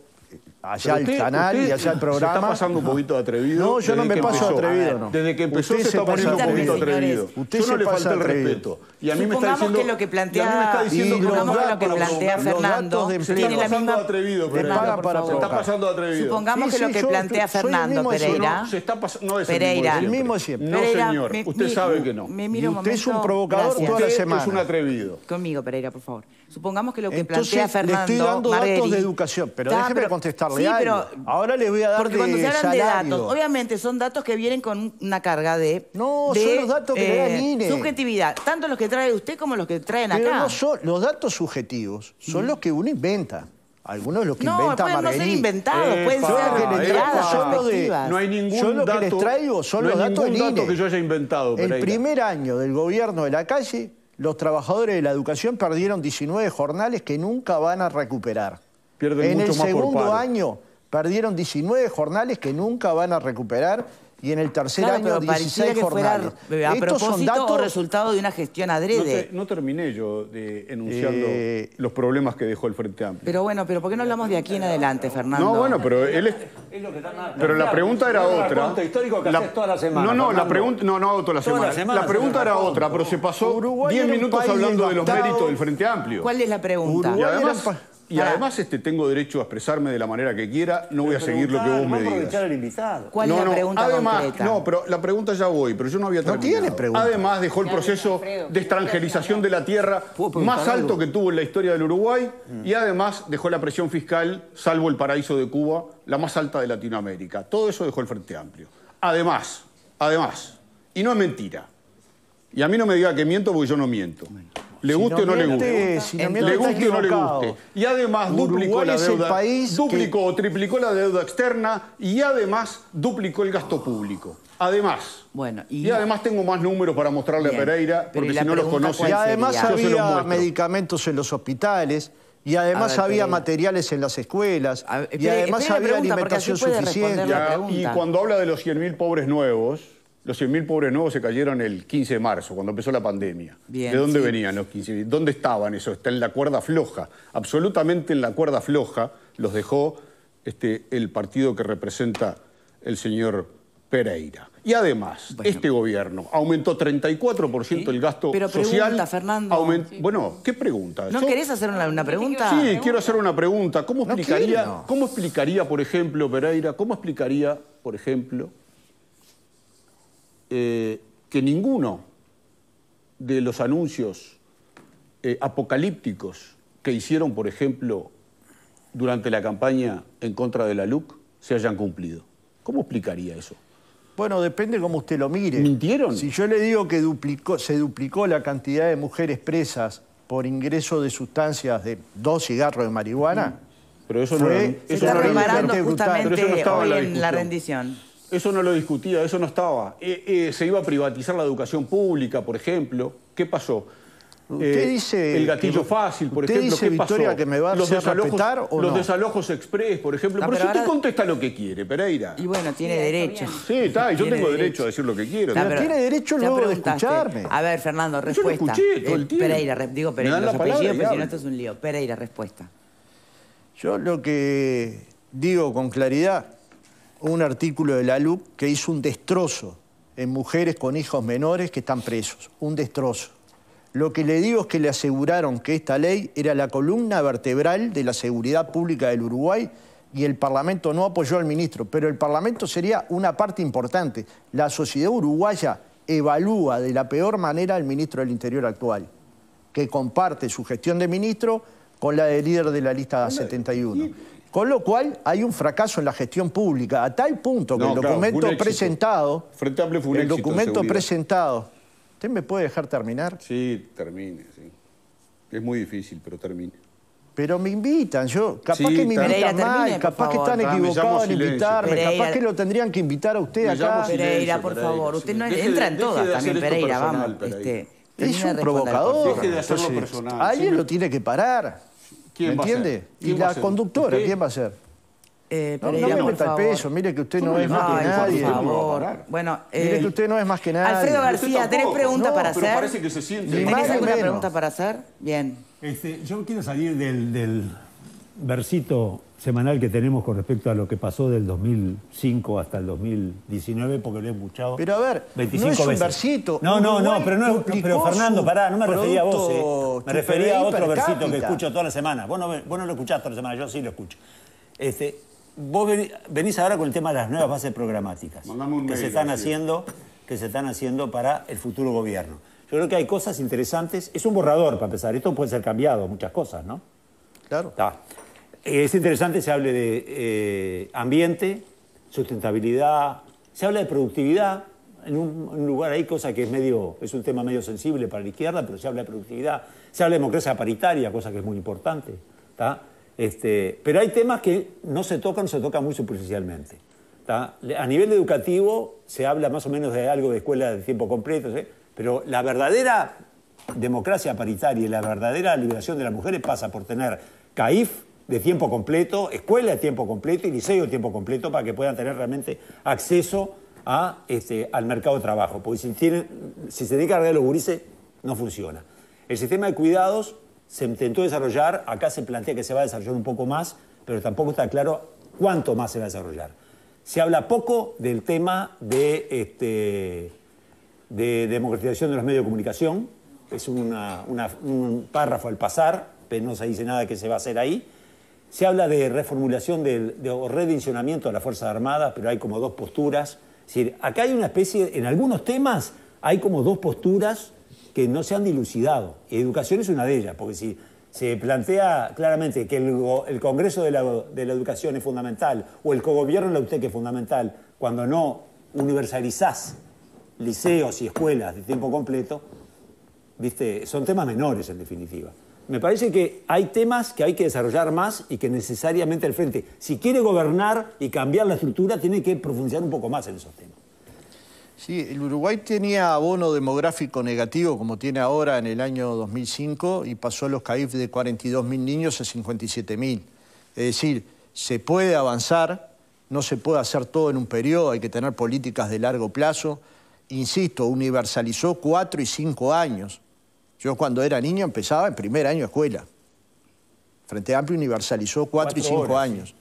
Speaker 3: allá el canal y allá el programa.
Speaker 5: Se está pasando un poquito atrevido.
Speaker 3: No, yo no me paso atrevido, no.
Speaker 5: Desde que empezó se está poniendo un poquito atrevido.
Speaker 3: Usted
Speaker 5: yo no
Speaker 3: le
Speaker 5: falta el respeto. Y a mí me está diciendo
Speaker 1: que lo que plantea, lo que plantea Fernando
Speaker 5: tiene la misma atrevido,
Speaker 3: Fernando,
Speaker 5: se está pasando atrevido.
Speaker 1: Supongamos que lo que plantea Fernando Pereira.
Speaker 5: Se está no es
Speaker 1: Pereira.
Speaker 3: El mismo siempre.
Speaker 5: No, señor. Usted sabe que no.
Speaker 3: Usted es un provocador toda la semana.
Speaker 5: es un atrevido.
Speaker 1: Conmigo, Pereira, por favor. Supongamos que lo que plantea Fernando
Speaker 3: le estoy dando datos de educación, pero déjeme contestarle algo. Ahora le voy a dar
Speaker 1: Porque cuando se hablan de datos, obviamente son datos que vienen con una carga de...
Speaker 3: No, son los datos que le eh, INE.
Speaker 1: Subjetividad, tanto los que trae usted como los que traen
Speaker 3: pero
Speaker 1: acá.
Speaker 3: No son, los datos subjetivos son los que uno inventa. Algunos de los que
Speaker 1: no,
Speaker 3: inventa
Speaker 1: pueden
Speaker 3: Marguerite.
Speaker 1: no ser inventados, pueden ser
Speaker 5: No hay ningún
Speaker 3: yo lo
Speaker 5: dato,
Speaker 3: que les traigo son
Speaker 5: no
Speaker 3: los datos del
Speaker 5: dato
Speaker 3: INE.
Speaker 5: que yo haya inventado, Pereira.
Speaker 3: El primer año del gobierno de la calle los trabajadores de la educación perdieron 19 jornales que nunca van a recuperar.
Speaker 5: Pierden
Speaker 3: en
Speaker 5: mucho
Speaker 3: el
Speaker 5: más
Speaker 3: segundo año perdieron 19 jornales que nunca van a recuperar y en el tercer
Speaker 1: Claro,
Speaker 3: año
Speaker 1: pero
Speaker 3: 16
Speaker 1: pareciera que
Speaker 3: jornales.
Speaker 1: fuera a
Speaker 3: Estos son
Speaker 1: propósito
Speaker 3: datos
Speaker 1: o resultado de una gestión
Speaker 5: No,
Speaker 1: adrede.
Speaker 5: te- no terminé yo de enunciando
Speaker 3: Eh,
Speaker 5: los problemas que dejó el Frente Amplio.
Speaker 1: Pero bueno, pero ¿por qué no hablamos de aquí en adelante, Fernando?
Speaker 5: no, bueno, pero él es... Pero la pregunta era
Speaker 6: Un
Speaker 5: otra.
Speaker 6: histórico que haces toda la semana,
Speaker 5: No, no, la pregunta... No, no hago toda la
Speaker 6: Toda
Speaker 5: semana.
Speaker 6: la semana
Speaker 5: La pregunta era otra, pero se pasó
Speaker 3: Uruguay
Speaker 5: 10
Speaker 3: era un
Speaker 5: minutos hablando de los méritos del Frente Amplio.
Speaker 1: ¿Cuál es la pregunta?
Speaker 5: Y además,
Speaker 3: era
Speaker 5: y
Speaker 1: Pará.
Speaker 5: además este, tengo derecho a expresarme de la manera que quiera, no voy a seguir lo que vos me
Speaker 6: Vamos a aprovechar
Speaker 5: digas.
Speaker 6: al invitado.
Speaker 1: ¿Cuál
Speaker 5: no,
Speaker 1: es la
Speaker 5: no,
Speaker 1: pregunta
Speaker 5: además,
Speaker 1: concreta?
Speaker 5: No, pero la pregunta ya voy, pero yo no había terminado.
Speaker 3: tiene pregunta.
Speaker 5: Además dejó el proceso de extranjerización de la tierra
Speaker 6: ¿Puedo preguntar
Speaker 5: más alto que tuvo en la historia del Uruguay y además dejó la presión fiscal, salvo el paraíso de Cuba, la más alta de Latinoamérica. Todo eso dejó el Frente Amplio. Además, además, y no es mentira, y a mí no me diga que miento porque yo no miento. Le
Speaker 3: Si
Speaker 5: guste
Speaker 3: no
Speaker 5: o no le guste.
Speaker 3: si no
Speaker 5: le
Speaker 3: miente,
Speaker 5: guste o no le guste. Y además duplicó la
Speaker 3: es el
Speaker 5: deuda.
Speaker 3: país
Speaker 5: duplicó o triplicó la deuda externa y además duplicó el gasto público. Además.
Speaker 1: Bueno, y-
Speaker 5: y, además tengo más números para mostrarle
Speaker 1: Bien,
Speaker 5: a Pereira, porque
Speaker 1: ¿y la
Speaker 5: si no los conoce,
Speaker 3: Y además
Speaker 1: sería?
Speaker 3: había medicamentos en los hospitales Y además
Speaker 1: ver,
Speaker 3: había
Speaker 1: Pereira.
Speaker 3: materiales en las escuelas.
Speaker 1: Ver,
Speaker 3: y además había
Speaker 1: pregunta,
Speaker 3: alimentación suficiente.
Speaker 5: y cuando habla de los 100.000 pobres nuevos, los 100.000 pobres nuevos se cayeron el 15 de marzo, cuando empezó la pandemia.
Speaker 1: Bien,
Speaker 5: ¿De dónde
Speaker 1: sí.
Speaker 5: venían los 15.000? ¿Dónde estaban esos? Está en la cuerda floja. Absolutamente en la cuerda floja los dejó este, el partido que representa el señor Pereira. Y además, este gobierno aumentó 34% el gasto
Speaker 1: Pero
Speaker 5: social.
Speaker 1: pregunta, Fernando.
Speaker 5: aument- Bueno, ¿qué pregunta?
Speaker 1: ¿No
Speaker 5: Yo-
Speaker 1: querés hacer una, una pregunta?
Speaker 5: Sí, quiero hacer una pregunta. ¿Cómo
Speaker 3: No
Speaker 5: explicaría,
Speaker 3: quiero.
Speaker 5: ¿Cómo explicaría, por ejemplo, Pereira, cómo explicaría, por ejemplo, eh, que ninguno de los anuncios eh, apocalípticos que hicieron, por ejemplo, durante la campaña en contra de la LUC se hayan cumplido? ¿Cómo explicaría eso?
Speaker 3: Bueno, depende cómo usted lo mire.
Speaker 5: ¿Mintieron?
Speaker 3: Si yo le digo que duplicó, se duplicó la cantidad de mujeres presas por ingreso de sustancias de dos cigarros de marihuana,
Speaker 5: Pero eso
Speaker 3: Fue-
Speaker 5: no,
Speaker 1: Se
Speaker 5: eso
Speaker 1: está
Speaker 5: no
Speaker 1: preparando justamente
Speaker 5: Pero eso no estaba
Speaker 1: hoy
Speaker 5: en la
Speaker 1: rendición.
Speaker 5: Eso no lo discutía, eso no estaba. Eh, eh, se iba a privatizar la educación pública, por ejemplo. ¿Qué pasó?
Speaker 3: Usted
Speaker 5: Eh,
Speaker 3: dice
Speaker 5: El gatillo
Speaker 3: que-
Speaker 5: fácil, por
Speaker 3: usted
Speaker 5: ejemplo.
Speaker 3: dice,
Speaker 5: ¿Qué pasó?
Speaker 3: Victoria, que me va a
Speaker 5: los
Speaker 3: hacer
Speaker 5: desalojos,
Speaker 3: respetar o
Speaker 5: Los
Speaker 3: no?
Speaker 5: desalojos express, por ejemplo.
Speaker 1: No,
Speaker 5: pero,
Speaker 1: pero
Speaker 5: si usted contesta lo que quiere, Pereira.
Speaker 1: Y bueno, tiene
Speaker 4: Sí,
Speaker 1: derecho.
Speaker 5: Sí, está, y yo tengo derecho.
Speaker 1: derecho.
Speaker 5: a decir lo que quiero.
Speaker 1: Está,
Speaker 3: Pero tiene derecho luego de escucharme.
Speaker 1: A ver, Fernando,
Speaker 5: Yo lo
Speaker 1: respuesta.
Speaker 5: escuché todo el
Speaker 1: Eh,
Speaker 5: tiempo.
Speaker 1: Pereira, re- digo
Speaker 5: Me
Speaker 1: Pereira,
Speaker 5: dan
Speaker 1: los apellidos, porque si no esto es un lío. Pereira, respuesta.
Speaker 3: Yo lo que digo con claridad, un artículo de la LUC que hizo un destrozo en mujeres con hijos menores que están presos, un destrozo. Lo que le digo es que le aseguraron que esta ley era la columna vertebral de la seguridad pública del Uruguay y el Parlamento no apoyó al ministro, pero el Parlamento sería una parte importante. La sociedad uruguaya evalúa de la peor manera al ministro del Interior actual, que comparte su gestión de ministro con la de líder de la lista 71. Con lo cual hay un fracaso en la gestión pública, a tal punto que
Speaker 5: No,
Speaker 3: el
Speaker 5: claro, fue un
Speaker 3: documento
Speaker 5: éxito.
Speaker 3: presentado,
Speaker 5: Frente Amplio fue un
Speaker 3: el
Speaker 5: éxito
Speaker 3: documento
Speaker 5: seguridad.
Speaker 3: presentado, ¿usted me puede dejar terminar?
Speaker 5: Sí, termine, sí. Es muy difícil, pero termine.
Speaker 3: Pero me invitan, yo, capaz
Speaker 5: Sí,
Speaker 3: que me
Speaker 5: está-
Speaker 1: Pereira,
Speaker 3: invitan mal,
Speaker 1: termine,
Speaker 3: capaz que están
Speaker 5: Ah,
Speaker 3: equivocados en invitarme,
Speaker 1: Pereira.
Speaker 3: capaz que lo tendrían que invitar a usted
Speaker 5: Me
Speaker 3: acá.
Speaker 1: Pereira, por
Speaker 5: Pereira,
Speaker 1: favor. Usted no
Speaker 5: Deje de-
Speaker 1: entra en todas también, Pereira,
Speaker 5: personal,
Speaker 1: vamos. Este,
Speaker 3: Es un provocador.
Speaker 1: por favor.
Speaker 5: Deje de hacerlo
Speaker 3: Entonces,
Speaker 5: personal.
Speaker 3: Alguien lo tiene que parar.
Speaker 5: ¿Quién
Speaker 3: ¿Me entiende? Y
Speaker 5: ¿Quién va a
Speaker 3: la conductora,
Speaker 5: ¿Usted?
Speaker 3: ¿quién va a ser?
Speaker 1: Eh,
Speaker 3: No, me meta el peso, mire que usted no
Speaker 5: no
Speaker 3: es más que nadie.
Speaker 1: por favor. Bueno,
Speaker 3: Mire
Speaker 1: eh,
Speaker 3: que usted no es más que nadie.
Speaker 1: Alfredo García, ¿tenés pregunta
Speaker 5: No,
Speaker 1: para
Speaker 5: pero
Speaker 1: hacer?
Speaker 5: parece que se siente.
Speaker 3: Ni
Speaker 1: ¿Tenés alguna
Speaker 3: menos.
Speaker 1: pregunta para hacer? Bien.
Speaker 6: Este, yo quiero salir del, del versito semanal que tenemos con respecto a lo que pasó del 2005 hasta el 2019, porque lo he escuchado.
Speaker 3: Pero a ver,
Speaker 6: 25
Speaker 3: no es un
Speaker 6: veces.
Speaker 3: versito.
Speaker 6: No, no, no, pero, no es- pero Fernando, pará, no me refería a vos. eh. Me refería a otro versito que escucho toda la semana. Vos no, vos no lo escuchás toda la semana, yo sí lo escucho. Este, vos venís ahora con el tema de las nuevas bases programáticas
Speaker 5: un
Speaker 6: que
Speaker 5: mail,
Speaker 6: se están haciendo, que se están haciendo para el futuro gobierno. Yo creo que hay cosas interesantes. Es un borrador para empezar. Esto puede ser cambiado, muchas cosas, ¿no?
Speaker 3: Claro.
Speaker 6: Está. Eh, Es interesante, se hable de eh, ambiente, sustentabilidad, se habla de productividad, en un, un lugar ahí, cosa que es medio, es un tema medio sensible para la izquierda, pero se habla de productividad, se habla de democracia paritaria, cosa que es muy importante. Este, pero hay temas que no se tocan, se tocan muy superficialmente. ¿está? A nivel educativo se habla más o menos de algo de escuela de tiempo completo, ¿sí? pero la verdadera democracia paritaria y la verdadera liberación de las mujeres pasa por tener CAIF de tiempo completo, escuela de tiempo completo y liceo de tiempo completo para que puedan tener realmente acceso a, este, al mercado de trabajo. Porque si, tienen, si se dedican a los gurises, no funciona. El sistema de cuidados se intentó desarrollar, acá se plantea que se va a desarrollar un poco más, pero tampoco está claro cuánto más se va a desarrollar. Se habla poco del tema de, este, de democratización de los medios de comunicación, es una- un párrafo al pasar, pero no se dice nada que se va a hacer ahí. Se habla de reformulación de, o redimensionamiento de las Fuerzas Armadas, pero hay como dos posturas. Es decir, acá hay una especie, en algunos temas hay como dos posturas que no se han dilucidado. Y educación es una de ellas, porque si se plantea claramente que el, Congreso de la, de la Educación es fundamental, o el cogobierno de la UTEC es fundamental, cuando no universalizás liceos y escuelas de tiempo completo, ¿viste? son temas menores en definitiva. Me parece que hay temas que hay que desarrollar más y que necesariamente el frente, si quiere gobernar y cambiar la estructura, tiene que profundizar un poco más en esos temas.
Speaker 3: Sí, el Uruguay tenía abono demográfico negativo como tiene ahora en el año 2005 y pasó los CAIF de 42.000 niños a 57.000. Es decir, se puede avanzar, no se puede hacer todo en un periodo, hay que tener políticas de largo plazo. Insisto, universalizó cuatro y cinco años. Yo cuando era niño empezaba en primer año de escuela. Frente Amplio universalizó cuatro, y cinco
Speaker 6: horas,
Speaker 3: años.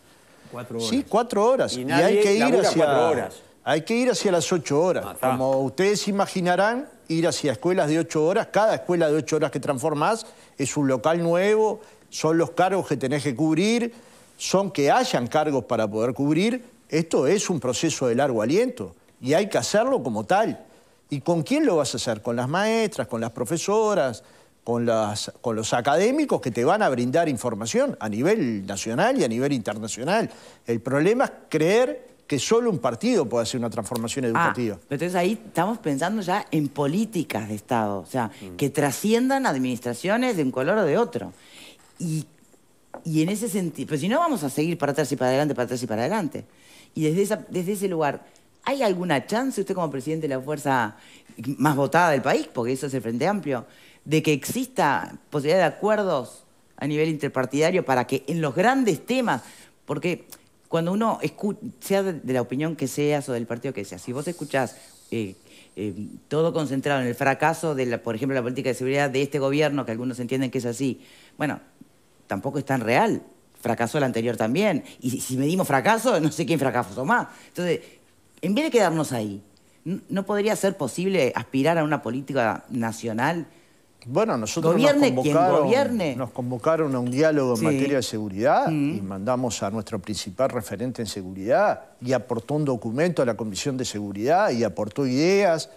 Speaker 6: Cuatro horas.
Speaker 3: Sí, cuatro horas.
Speaker 6: Y
Speaker 3: hay que ir hacia
Speaker 6: cuatro horas.
Speaker 3: Hay que ir hacia las ocho horas.
Speaker 6: Ah.
Speaker 3: Como ustedes imaginarán, ir hacia escuelas de ocho horas, cada escuela de ocho horas que transformás es un local nuevo, son los cargos que tenés que cubrir, son que hayan cargos para poder cubrir. Esto es un proceso de largo aliento y hay que hacerlo como tal. ¿Y con quién lo vas a hacer? Con las maestras, con las profesoras, con, las, con los académicos que te van a brindar información a nivel nacional y a nivel internacional. El problema es creer que solo un partido puede hacer una transformación
Speaker 1: Ah,
Speaker 3: educativa.
Speaker 1: pero entonces ahí estamos pensando ya en políticas de Estado, o sea, que trasciendan administraciones de un color o de otro. Y, y en ese sentido, pues si no vamos a seguir para atrás y para adelante, para atrás y para adelante. Y desde, esa, desde ese lugar, ¿hay alguna chance usted como presidente de la fuerza más votada del país, porque eso es el Frente Amplio, de que exista posibilidad de acuerdos a nivel interpartidario para que en los grandes temas, porque cuando uno escucha, sea de, la opinión que seas o del partido que seas, si vos escuchás eh, eh, todo concentrado en el fracaso de, la, por ejemplo, la política de seguridad de este gobierno, que algunos entienden que es así, bueno, tampoco es tan real. Fracasó el anterior también. Y si, si medimos fracaso, no sé quién fracasó más. Entonces, en vez de quedarnos ahí, ¿no- ¿no podría ser posible aspirar a una política nacional?
Speaker 3: Bueno, nosotros
Speaker 1: Gobierne
Speaker 3: nos convocaron,
Speaker 1: gobierne.
Speaker 3: nos convocaron a un diálogo en
Speaker 1: Sí.
Speaker 3: materia de seguridad
Speaker 1: Mm.
Speaker 3: y mandamos a nuestro principal referente en seguridad y aportó un documento a la Comisión de Seguridad y aportó ideas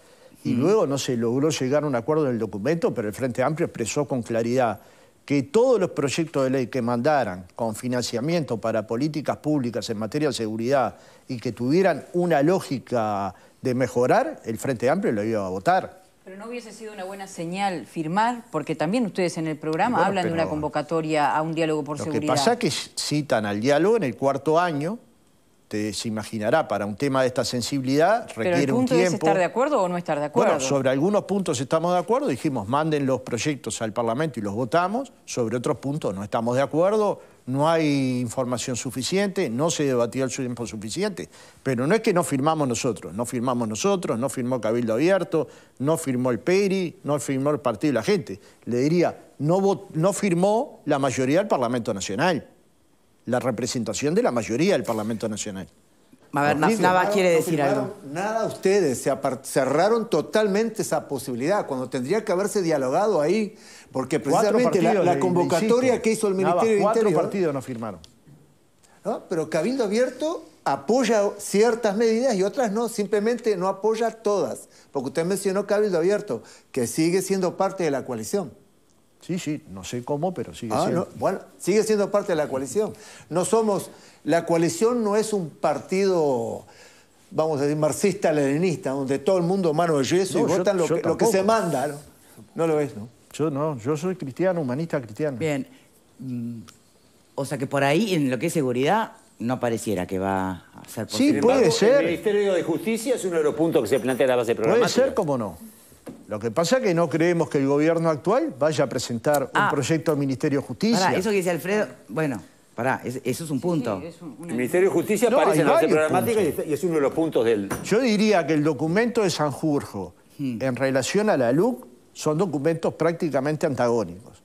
Speaker 3: y luego no se logró llegar a un acuerdo en el documento, pero el Frente Amplio expresó con claridad que todos los proyectos de ley que mandaran con financiamiento para políticas públicas en materia de seguridad y que tuvieran una lógica de mejorar, el Frente Amplio lo iba a votar.
Speaker 4: Pero no hubiese sido una buena señal firmar, porque también ustedes en el programa
Speaker 3: Bueno,
Speaker 4: hablan de una convocatoria a un diálogo por
Speaker 3: Lo que
Speaker 4: seguridad.
Speaker 3: pasa es que citan al diálogo en el cuarto año, se imaginará, para un tema de esta sensibilidad
Speaker 4: Pero
Speaker 3: requiere
Speaker 4: el punto
Speaker 3: un
Speaker 4: es
Speaker 3: tiempo.
Speaker 4: estar de acuerdo o no estar de acuerdo.
Speaker 3: Bueno, sobre algunos puntos estamos de acuerdo, dijimos manden los proyectos al Parlamento y los votamos, sobre otros puntos no estamos de acuerdo, no hay información suficiente, no se debatió el tiempo suficiente, pero no es que no firmamos nosotros, no firmamos nosotros, no firmó Cabildo Abierto, no firmó el PERI, no firmó el Partido de la Gente. Le diría, no firmó la mayoría del Parlamento Nacional, la representación de la mayoría del Parlamento Nacional.
Speaker 1: A ver,
Speaker 2: No
Speaker 1: quiere decir algo.
Speaker 2: Nada ustedes, se cerraron totalmente esa posibilidad, cuando tendría que haberse dialogado ahí, porque precisamente la, convocatoria que hizo el Ministerio de
Speaker 3: Cuatro
Speaker 2: Interior,
Speaker 3: partidos no firmaron.
Speaker 2: ¿no? pero Cabildo Abierto apoya ciertas medidas y otras no, simplemente no apoya todas, porque usted mencionó Cabildo Abierto, que sigue siendo parte de la coalición.
Speaker 3: Sí, sí, no sé cómo, pero sigue
Speaker 2: Ah,
Speaker 3: siendo.
Speaker 2: no, bueno, sigue siendo parte de la coalición. No somos, la coalición no es un partido, vamos a decir, marxista-leninista, donde todo el mundo mano de yeso
Speaker 3: No,
Speaker 2: y
Speaker 3: yo-
Speaker 2: votan lo, que, lo que se manda, ¿no? No lo ves, ¿no?
Speaker 3: Yo no, yo soy cristiano, humanista cristiano.
Speaker 1: Bien. Mm, O sea que por ahí, en lo que es seguridad, no pareciera que va a ser
Speaker 3: Sí,
Speaker 1: posible.
Speaker 6: Sin
Speaker 3: puede
Speaker 6: embargo,
Speaker 3: ser.
Speaker 6: El Ministerio de Justicia es uno de los puntos que se plantea en la base
Speaker 3: Puede
Speaker 6: programática.
Speaker 3: ser como no. Lo que pasa es que no creemos que el gobierno actual vaya a presentar
Speaker 1: Ah.
Speaker 3: un proyecto al Ministerio de Justicia.
Speaker 1: Pará, eso que dice Alfredo, bueno, pará, es- eso es un punto.
Speaker 4: Sí, es un- una-
Speaker 6: El Ministerio de Justicia
Speaker 3: No,
Speaker 6: aparece en la programática y
Speaker 3: puntos.
Speaker 6: está- y es uno de los puntos del...
Speaker 3: Yo diría que el documento de Sanjurjo en relación a la LUC son documentos prácticamente antagónicos.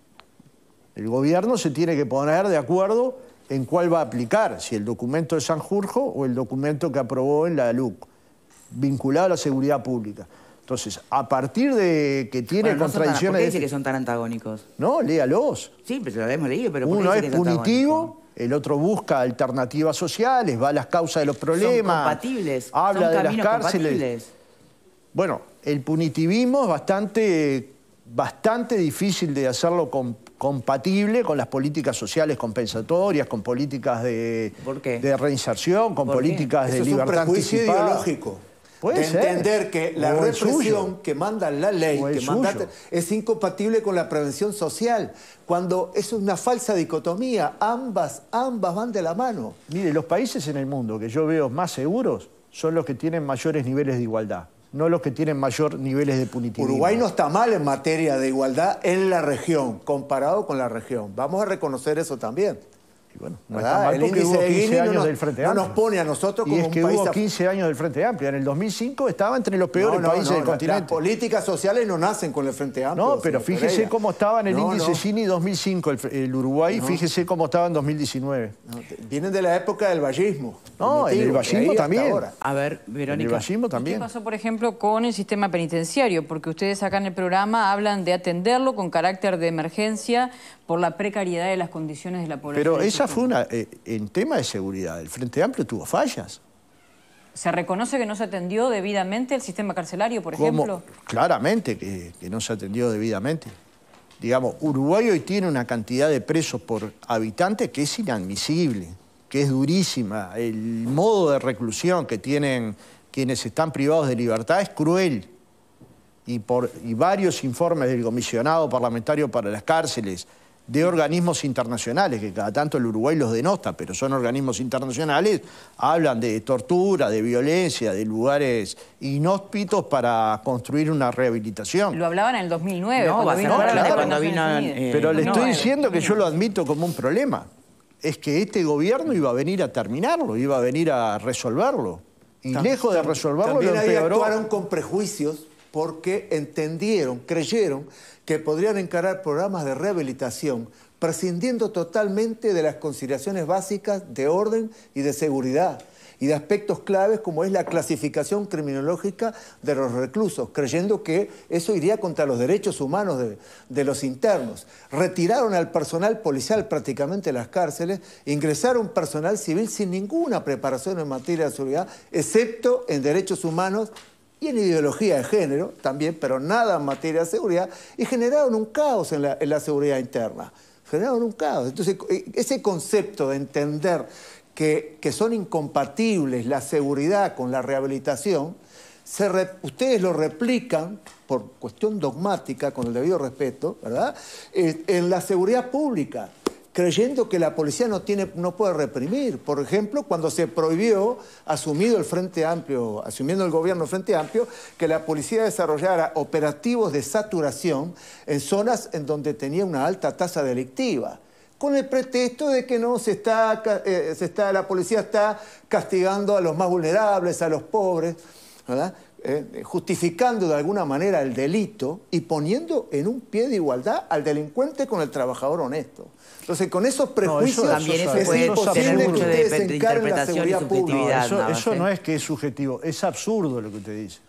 Speaker 3: El gobierno se tiene que poner de acuerdo en cuál va a aplicar, si el documento de Sanjurjo o el documento que aprobó en la LUC, vinculado a la seguridad pública. Entonces, a partir de que tiene
Speaker 1: Bueno, no son tan- ¿Por
Speaker 3: contradicciones...
Speaker 1: qué
Speaker 3: de
Speaker 1: dice que son tan antagónicos?
Speaker 3: No, léalos.
Speaker 1: Sí, pero lo hemos leído, pero ¿por qué
Speaker 3: Uno
Speaker 1: dice
Speaker 3: es
Speaker 1: que es antagónico?
Speaker 3: punitivo, el otro busca alternativas sociales, va a las causas de los problemas.
Speaker 1: compatibles,
Speaker 3: Habla
Speaker 1: son
Speaker 3: de las cárceles.
Speaker 1: compatibles.
Speaker 3: Bueno, el punitivismo es bastante, bastante difícil de hacerlo com- compatible con las políticas sociales compensatorias, con políticas de,
Speaker 1: ¿Por qué?
Speaker 3: de reinserción, con
Speaker 1: ¿Por qué?
Speaker 3: políticas
Speaker 2: Eso
Speaker 3: de
Speaker 2: es un
Speaker 3: libertad
Speaker 2: prejuicio
Speaker 3: anticipada.
Speaker 2: ideológico.
Speaker 3: Puede
Speaker 2: de
Speaker 3: ser.
Speaker 2: entender que la
Speaker 3: O
Speaker 2: represión que manda la ley, que manda, es incompatible con la prevención social. Cuando es una falsa dicotomía, ambas, ambas van de la mano.
Speaker 3: Mire, los países en el mundo que yo veo más seguros son los que tienen mayores niveles de igualdad. no los que tienen mayor niveles de punitivismo.
Speaker 2: Uruguay no está mal en materia de igualdad en la región, comparado con la región. Vamos a reconocer eso también.
Speaker 3: Y bueno, no está mal
Speaker 2: El
Speaker 3: porque
Speaker 2: índice
Speaker 3: hubo
Speaker 2: de
Speaker 3: 15
Speaker 2: Gini no
Speaker 3: años
Speaker 2: nos-
Speaker 3: del Frente
Speaker 2: no
Speaker 3: Amplio.
Speaker 2: nos pone a nosotros
Speaker 3: y
Speaker 2: como
Speaker 3: es
Speaker 2: un
Speaker 3: que
Speaker 2: país
Speaker 3: hubo
Speaker 2: a-
Speaker 3: 15 años del Frente Amplio. En el 2005 estaba entre los peores
Speaker 2: No, no,
Speaker 3: países
Speaker 2: no,
Speaker 3: del
Speaker 2: la- Las
Speaker 3: continente.
Speaker 2: políticas sociales no nacen con el Frente Amplio.
Speaker 3: No, pero fíjese
Speaker 2: Pereira.
Speaker 3: cómo estaba en el
Speaker 2: No,
Speaker 3: índice
Speaker 2: no.
Speaker 3: Gini 2005 el, el Uruguay, fíjese cómo estaba en 2019.
Speaker 2: No, te- Vienen de la época del vallismo.
Speaker 3: No, en el vallismo también.
Speaker 2: ahora.
Speaker 1: A ver,
Speaker 3: En el
Speaker 1: Verónica.
Speaker 3: vallismo
Speaker 4: ¿Qué pasó, por ejemplo, con el sistema penitenciario? Porque ustedes acá en el programa hablan de atenderlo con carácter de emergencia por la precariedad de las condiciones de la población.
Speaker 3: Pero esa fue una... eh, en tema de seguridad, el Frente Amplio tuvo fallas.
Speaker 4: ¿Se reconoce que no se atendió debidamente el sistema carcelario, por ejemplo?
Speaker 3: Claramente que, que no se atendió debidamente. Digamos, Uruguay hoy tiene una cantidad de presos por habitante que es inadmisible, que es durísima. El modo de reclusión que tienen quienes están privados de libertad es cruel. Y, por, y varios informes del comisionado parlamentario para las cárceles, de organismos internacionales, que cada tanto el Uruguay los denota, pero son organismos internacionales, hablan de tortura, de violencia, de lugares inhóspitos para construir una rehabilitación.
Speaker 4: Lo hablaban en el 2009,
Speaker 1: No,
Speaker 4: cuando vino
Speaker 1: claro, cuando vino, eh,
Speaker 3: Pero le
Speaker 1: no,
Speaker 3: estoy
Speaker 4: eh,
Speaker 3: diciendo que yo lo admito como un problema. Es que este gobierno iba a venir a terminarlo, iba a venir a resolverlo. Y lejos de resolverlo,
Speaker 2: También
Speaker 3: lo empeoró.
Speaker 2: actuaron con prejuicios porque entendieron, creyeron que podrían encarar programas de rehabilitación prescindiendo totalmente de las consideraciones básicas de orden y de seguridad y de aspectos claves como es la clasificación criminológica de los reclusos, creyendo que eso iría contra los derechos humanos de, de los internos. Retiraron al personal policial prácticamente las cárceles, ingresaron personal civil sin ninguna preparación en materia de seguridad, excepto en derechos humanos y en ideología de género también, pero nada en materia de seguridad, y generaron un caos en la, en la seguridad interna. Generaron un caos. Entonces, e- ese concepto de entender que, son incompatibles la seguridad con la rehabilitación, se re- ustedes lo replican por cuestión dogmática, con el debido respeto, ¿verdad? Eh, en la seguridad pública creyendo que la policía no, tiene, no puede reprimir. Por ejemplo, cuando se prohibió, asumido el Frente Amplio, asumiendo el gobierno Frente Amplio, que la policía desarrollara operativos de saturación en zonas en donde tenía una alta tasa delictiva. Con el pretexto de que no se está, eh, se está, la policía está castigando a los más vulnerables, a los pobres, ¿verdad? Eh, justificando de alguna manera el delito y poniendo en un pie de igualdad al delincuente con el trabajador honesto. Entonces, con esos prejuicios
Speaker 1: también eso
Speaker 2: es
Speaker 1: puede
Speaker 2: imposible
Speaker 1: tener
Speaker 2: que
Speaker 1: mucho de
Speaker 2: ustedes
Speaker 1: de
Speaker 2: encaren la
Speaker 1: interpretación y
Speaker 2: seguridad pública.
Speaker 3: No, eso,
Speaker 1: Navas,
Speaker 3: eso
Speaker 1: ¿eh?
Speaker 3: no es que es subjetivo, es absurdo lo que usted dice.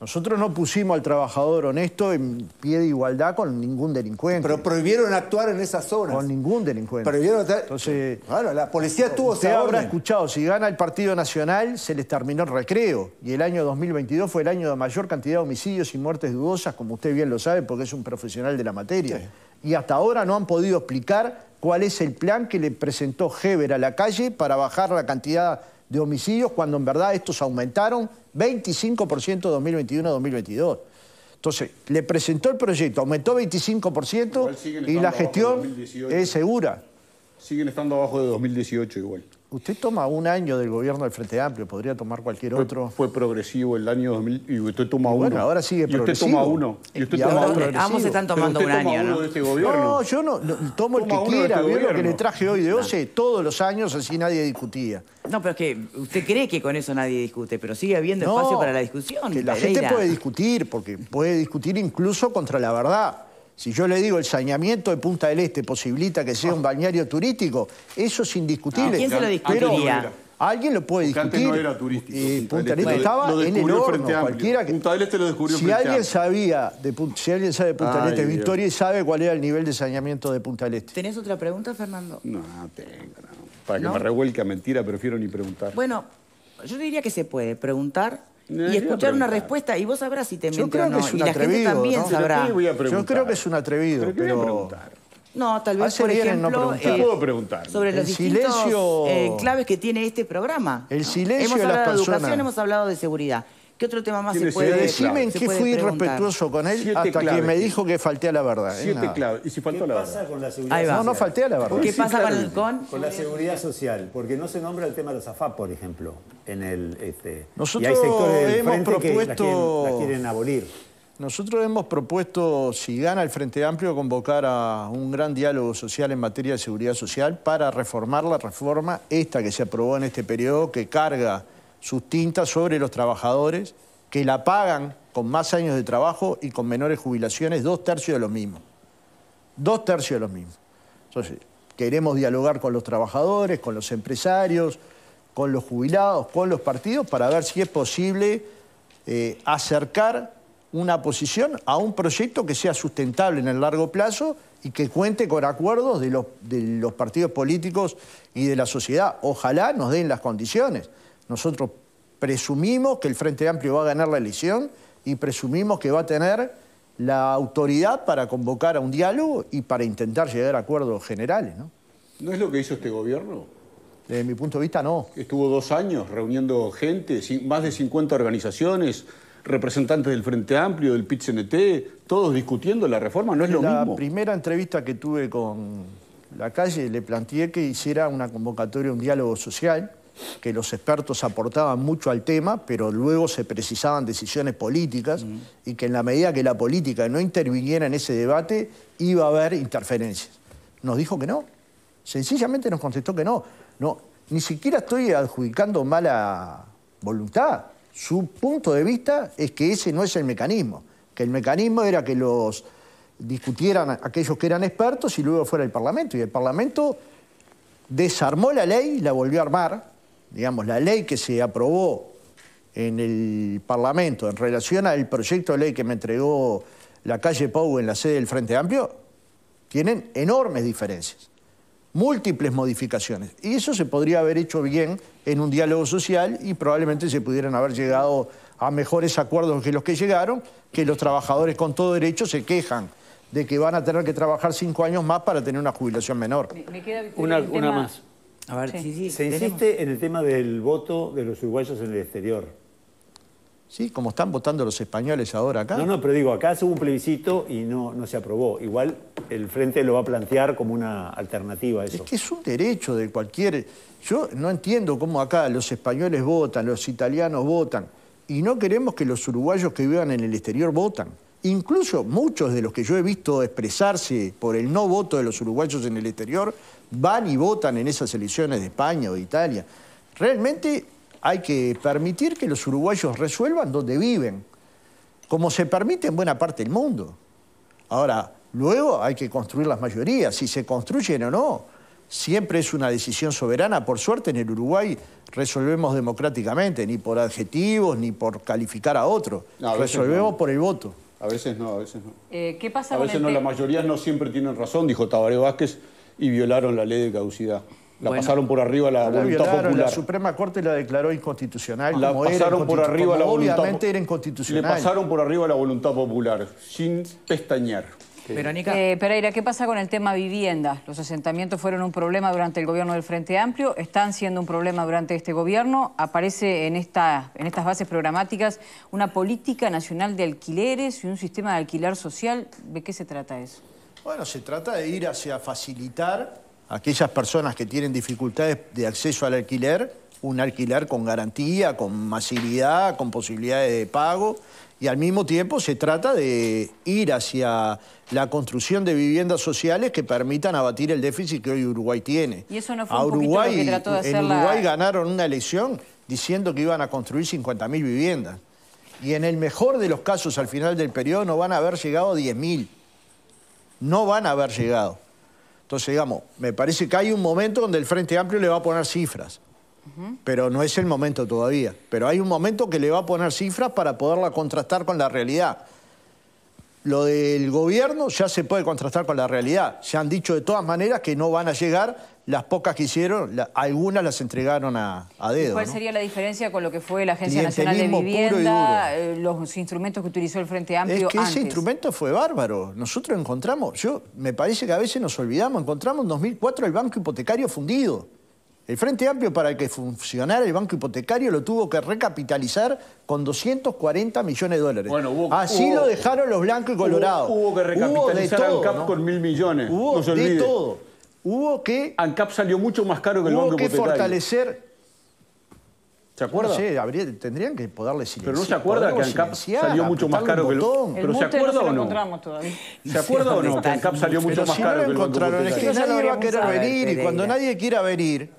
Speaker 3: Nosotros no pusimos al trabajador honesto en pie de igualdad con ningún delincuente.
Speaker 2: Pero prohibieron actuar en esas zonas.
Speaker 3: con ningún delincuente.
Speaker 2: Prohibieron
Speaker 3: Entonces,
Speaker 2: Bueno, la policía tuvo
Speaker 3: usted
Speaker 2: esa
Speaker 3: habrá escuchado, si gana el Partido Nacional, se les terminó el recreo. Y el año 2022 fue el año de mayor cantidad de homicidios y muertes dudosas, como usted bien lo sabe, porque es un profesional de la materia. Y hasta ahora no han podido explicar cuál es el plan que le presentó Heber a la calle para bajar la cantidad de homicidios, cuando en verdad estos aumentaron 25% 2021-2022. Entonces, le presentó el proyecto, aumentó 25%
Speaker 5: Igual siguen
Speaker 3: y la gestión
Speaker 5: 2018.
Speaker 3: es segura.
Speaker 5: Siguen estando abajo de 2018 igual.
Speaker 3: Usted toma un año del gobierno del Frente Amplio, podría tomar cualquier otro.
Speaker 5: fue progresivo el año 2000 y usted toma
Speaker 3: Bueno,
Speaker 5: uno.
Speaker 3: ahora sigue
Speaker 5: Y usted
Speaker 3: progresivo.
Speaker 5: toma uno. Y usted
Speaker 3: Y
Speaker 5: toma
Speaker 3: ahora
Speaker 5: uno.
Speaker 3: progresivo.
Speaker 1: Ambos están
Speaker 5: Pero
Speaker 1: tomando
Speaker 5: usted
Speaker 1: un
Speaker 5: toma
Speaker 1: año,
Speaker 5: uno
Speaker 1: ¿no?
Speaker 5: de este gobierno.
Speaker 3: No, yo no, no, tomo el que quiera.
Speaker 5: este
Speaker 3: lo que le traje hoy de OCE todos los años, así nadie discutía.
Speaker 1: No, pero es que usted cree que con eso nadie discute, pero sigue habiendo
Speaker 3: No,
Speaker 1: espacio para la discusión.
Speaker 3: Que la
Speaker 1: Pereira.
Speaker 3: gente puede discutir, porque puede discutir incluso contra la verdad. Si yo le digo el saneamiento de Punta del Este posibilita que sea un balneario turístico, eso es indiscutible.
Speaker 1: ¿A quién se lo
Speaker 3: Pero
Speaker 1: discutiría?
Speaker 3: alguien lo puede
Speaker 5: Porque
Speaker 3: discutir.
Speaker 5: antes no era turístico,
Speaker 3: Eh,
Speaker 5: Punta del Este.
Speaker 3: Este estaba
Speaker 5: Lo
Speaker 3: en el horno. Cualquiera que...
Speaker 5: Punta del Este lo descubrió el
Speaker 3: si
Speaker 5: Frente
Speaker 3: alguien
Speaker 5: Amplio.
Speaker 3: sabía de si alguien sabe de Punta del Este,
Speaker 5: Dios.
Speaker 3: Victoria, y sabe cuál era el nivel de saneamiento de Punta del Este.
Speaker 1: ¿Tenés otra pregunta, Fernando?
Speaker 5: No, tengo, no. Para que
Speaker 1: ¿No?
Speaker 5: me revuelque a mentira, prefiero ni preguntar.
Speaker 1: Bueno, yo diría que se puede preguntar y escuchar una respuesta y vos sabrás si te
Speaker 3: creo
Speaker 1: o
Speaker 3: que
Speaker 1: no.
Speaker 3: es un
Speaker 1: y la gente
Speaker 3: atrevido,
Speaker 1: también
Speaker 3: ¿no?
Speaker 5: ¿Pero
Speaker 1: sabrá.
Speaker 5: qué voy a
Speaker 3: Yo creo que es un atrevido,
Speaker 5: ¿Pero qué voy a
Speaker 3: pero...
Speaker 5: preguntar?
Speaker 1: No, tal vez,
Speaker 3: Hace
Speaker 1: por
Speaker 3: bien en no
Speaker 1: ejemplo,
Speaker 3: preguntar.
Speaker 5: ¿Qué puedo preguntar?
Speaker 1: sobre los
Speaker 3: El
Speaker 1: distintos
Speaker 3: silencio-
Speaker 1: eh, claves que tiene este programa.
Speaker 3: El silencio
Speaker 1: hemos
Speaker 3: de las
Speaker 1: hablado de
Speaker 3: personas.
Speaker 1: educación, hemos hablado de seguridad. ¿Qué otro tema más se puede
Speaker 3: Decime en qué fui
Speaker 1: preguntar?
Speaker 3: irrespetuoso con él
Speaker 5: Siete
Speaker 3: hasta que me dijo que falté a la verdad. Es
Speaker 5: Siete
Speaker 3: nada.
Speaker 5: claves. Y si faltó
Speaker 6: ¿Qué
Speaker 5: la
Speaker 6: pasa
Speaker 5: verdad.
Speaker 6: con la seguridad
Speaker 1: Ahí va.
Speaker 3: No, no falté a la verdad.
Speaker 1: ¿Qué
Speaker 5: Sí,
Speaker 1: pasa con,
Speaker 5: claramente.
Speaker 1: con?
Speaker 6: Con la seguridad social, porque no se nombra el tema de los AFAP, por ejemplo, en el este,
Speaker 3: Nosotros
Speaker 6: y hay sectores del
Speaker 3: hemos
Speaker 6: frente que la
Speaker 3: propuesto-
Speaker 6: quieren, la quieren abolir.
Speaker 3: Nosotros hemos propuesto, si gana el Frente Amplio, convocar a un gran diálogo social en materia de seguridad social para reformar la reforma esta que se aprobó en este periodo, que carga sus tintas sobre los trabajadores, que la pagan con más años de trabajo y con menores jubilaciones, dos tercios de los mismos. Dos tercios de los mismos. Entonces, queremos dialogar con los trabajadores, con los empresarios, con los jubilados, con los partidos, para ver si es posible eh, acercar una posición a un proyecto que sea sustentable en el largo plazo y que cuente con acuerdos de los, de los partidos políticos y de la sociedad. Ojalá nos den las condiciones. Nosotros presumimos que el Frente Amplio va a ganar la elección y presumimos que va a tener la autoridad para convocar a un diálogo y para intentar llegar a acuerdos generales. ¿no?
Speaker 5: ¿No es lo que hizo este gobierno?
Speaker 3: Desde mi punto de vista, no.
Speaker 5: Estuvo dos años reuniendo gente, más de 50 organizaciones, representantes del Frente Amplio, del PIT-CNT, todos discutiendo la reforma, no es lo
Speaker 3: la
Speaker 5: mismo.
Speaker 3: primera entrevista que tuve con la calle le planteé que hiciera una convocatoria, un diálogo social, que los expertos aportaban mucho al tema, pero luego se precisaban decisiones políticas y que en la medida que la política no interviniera en ese debate, iba a haber interferencias. Nos dijo que no. Sencillamente nos contestó que no. no ni siquiera estoy adjudicando mala voluntad. Su punto de vista es que ese no es el mecanismo, que el mecanismo era que los discutieran aquellos que eran expertos y luego fuera el Parlamento. Y el Parlamento desarmó la ley la volvió a armar. Digamos, la ley que se aprobó en el Parlamento en relación al proyecto de ley que me entregó la calle Pau en la sede del Frente Amplio, tienen enormes diferencias, múltiples modificaciones. Y eso se podría haber hecho bien en un diálogo social y probablemente se pudieran haber llegado a mejores acuerdos que los que llegaron, que los trabajadores con todo derecho se quejan de que van a tener que trabajar cinco años más para tener una jubilación menor.
Speaker 4: Me, me queda
Speaker 6: Una,
Speaker 4: un
Speaker 6: una más.
Speaker 1: A ver,
Speaker 4: Sí.
Speaker 1: sí, sí.
Speaker 6: Se
Speaker 1: tenemos-
Speaker 6: insiste en el tema del voto de los uruguayos en el exterior.
Speaker 3: ¿Sí? Como están votando los españoles ahora acá.
Speaker 6: No, no, pero digo, acá hubo un plebiscito y no, no se aprobó. Igual el Frente lo va a plantear como una alternativa a eso.
Speaker 3: Es que es un derecho de cualquier... Yo no entiendo cómo acá los españoles votan, los italianos votan, y no queremos que los uruguayos que vivan en el exterior votan. Incluso muchos de los que yo he visto expresarse por el no voto de los uruguayos en el exterior van y votan en esas elecciones de España o de Italia. Realmente hay que permitir que los uruguayos resuelvan donde viven, como se permite en buena parte del mundo. Ahora, luego hay que construir las mayorías, si se construyen o no. Siempre es una decisión soberana. Por suerte en el Uruguay resolvemos democráticamente, ni por adjetivos, ni por calificar a otro.
Speaker 5: No, a veces
Speaker 3: resolvemos
Speaker 5: no.
Speaker 3: por el voto.
Speaker 5: A veces no, a veces no.
Speaker 4: Eh, ¿Qué pasa
Speaker 5: A
Speaker 4: con
Speaker 5: veces
Speaker 4: el
Speaker 5: no,
Speaker 4: te-
Speaker 5: la mayoría no siempre tienen razón, dijo Tabaré Vázquez, y violaron la ley de caducidad. La
Speaker 1: Bueno.
Speaker 5: pasaron por arriba a la
Speaker 3: La
Speaker 5: voluntad
Speaker 3: violaron,
Speaker 5: popular.
Speaker 3: la Suprema Corte la declaró inconstitucional.
Speaker 5: La
Speaker 3: como era
Speaker 5: pasaron por arriba a la voluntad
Speaker 3: Obviamente era
Speaker 5: Le
Speaker 3: inconstitucional.
Speaker 5: pasaron por arriba a la voluntad popular, sin pestañear.
Speaker 1: Verónica.
Speaker 4: Eh, Pereira, ¿qué pasa con el tema vivienda? Los asentamientos fueron un problema durante el gobierno del Frente Amplio, están siendo un problema durante este gobierno. Aparece en, esta, en estas bases programáticas una política nacional de alquileres y un sistema de alquiler social. ¿De qué se trata eso?
Speaker 3: Bueno, se trata de ir hacia facilitar a aquellas personas que tienen dificultades de acceso al alquiler, un alquiler con garantía, con masividad, con posibilidades de pago, y al mismo tiempo se trata de ir hacia la construcción de viviendas sociales que permitan abatir el déficit que hoy Uruguay tiene.
Speaker 4: Y eso no fue
Speaker 3: A
Speaker 4: un poquito lo que trató de hacer
Speaker 3: en
Speaker 4: la-
Speaker 3: Uruguay ganaron una elección diciendo que iban a construir 50.000 viviendas. Y en el mejor de los casos, al final del periodo, no van a haber llegado a 10.000 no van a haber llegado. Entonces, digamos, me parece que hay un momento donde el Frente Amplio le va a poner cifras, pero no es el momento todavía. Pero hay un momento que le va a poner cifras para poderla contrastar con la realidad. Lo del gobierno ya se puede contrastar con la realidad. Se han dicho de todas maneras que no van a llegar, las pocas que hicieron, la- algunas las entregaron a, a dedo.
Speaker 4: ¿Cuál
Speaker 3: ¿no?
Speaker 4: sería la diferencia con lo que fue la Agencia Nacional de Vivienda, eh, los instrumentos que utilizó el Frente
Speaker 3: Es
Speaker 4: Amplio
Speaker 3: que
Speaker 4: antes?
Speaker 3: ese instrumento fue bárbaro. Nosotros encontramos, yo me parece que a veces nos olvidamos, encontramos en 2004 el banco hipotecario fundido. El Frente Amplio para que funcionara el banco hipotecario lo tuvo que recapitalizar con 240 millones de dólares.
Speaker 5: Bueno, hubo-
Speaker 3: Así
Speaker 5: hubo-
Speaker 3: lo dejaron los blancos y colorados.
Speaker 5: Hubo, hubo que recapitalizar
Speaker 3: Hubo
Speaker 5: ANCAP
Speaker 3: todo, ¿no?
Speaker 5: con mil millones.
Speaker 3: Hubo
Speaker 5: no se
Speaker 3: de todo. Hubo que,
Speaker 5: ANCAP salió mucho más caro que el
Speaker 3: hubo
Speaker 5: banco
Speaker 3: que
Speaker 5: hipotecario.
Speaker 3: fortalecer...
Speaker 5: ¿Se acuerda?
Speaker 3: No sé, habría- tendrían que poderle silenciar.
Speaker 5: Pero no se acuerda que ANCAP salió mucho más caro que el- Pero ¿se acuerda
Speaker 4: no
Speaker 5: o
Speaker 4: lo
Speaker 5: no?
Speaker 4: encontramos todavía.
Speaker 5: ¿Se acuerda o no? Que ANCAP salió mucho
Speaker 3: Pero
Speaker 5: más
Speaker 3: si
Speaker 5: caro
Speaker 3: no
Speaker 5: que
Speaker 3: lo
Speaker 5: el banco
Speaker 3: encontraron, es que nadie va a querer venir y cuando nadie quiera venir,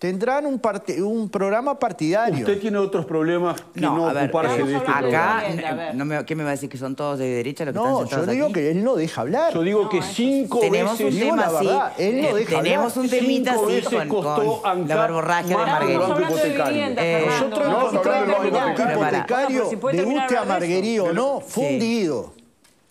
Speaker 3: tendrán un, parte- un programa partidario.
Speaker 5: Usted tiene otros problemas que no,
Speaker 1: a ver,
Speaker 5: ocuparse
Speaker 1: eh,
Speaker 5: de este programa.
Speaker 1: acá,
Speaker 4: Vivienda, a ver.
Speaker 1: no me, ¿qué me va a decir que son todos de derecha los que
Speaker 3: No,
Speaker 1: están
Speaker 3: yo digo
Speaker 1: aquí?
Speaker 3: que él no deja hablar.
Speaker 5: Yo digo que cinco
Speaker 1: Tenemos
Speaker 5: veces...
Speaker 1: un
Speaker 3: digo la él no
Speaker 1: eh,
Speaker 3: deja
Speaker 1: tenemos
Speaker 3: hablar.
Speaker 1: un temita
Speaker 5: Cinco
Speaker 1: así
Speaker 5: veces
Speaker 1: con,
Speaker 5: costó
Speaker 1: con la verborragia de Marguerite.
Speaker 5: banco
Speaker 4: hablando de
Speaker 5: hipotecario.
Speaker 4: vivienda,
Speaker 1: Eh.
Speaker 3: Nosotros
Speaker 5: No,
Speaker 3: banco
Speaker 5: banco
Speaker 1: hipotecario.
Speaker 3: de a. Marguerío, ¿no? Fundido.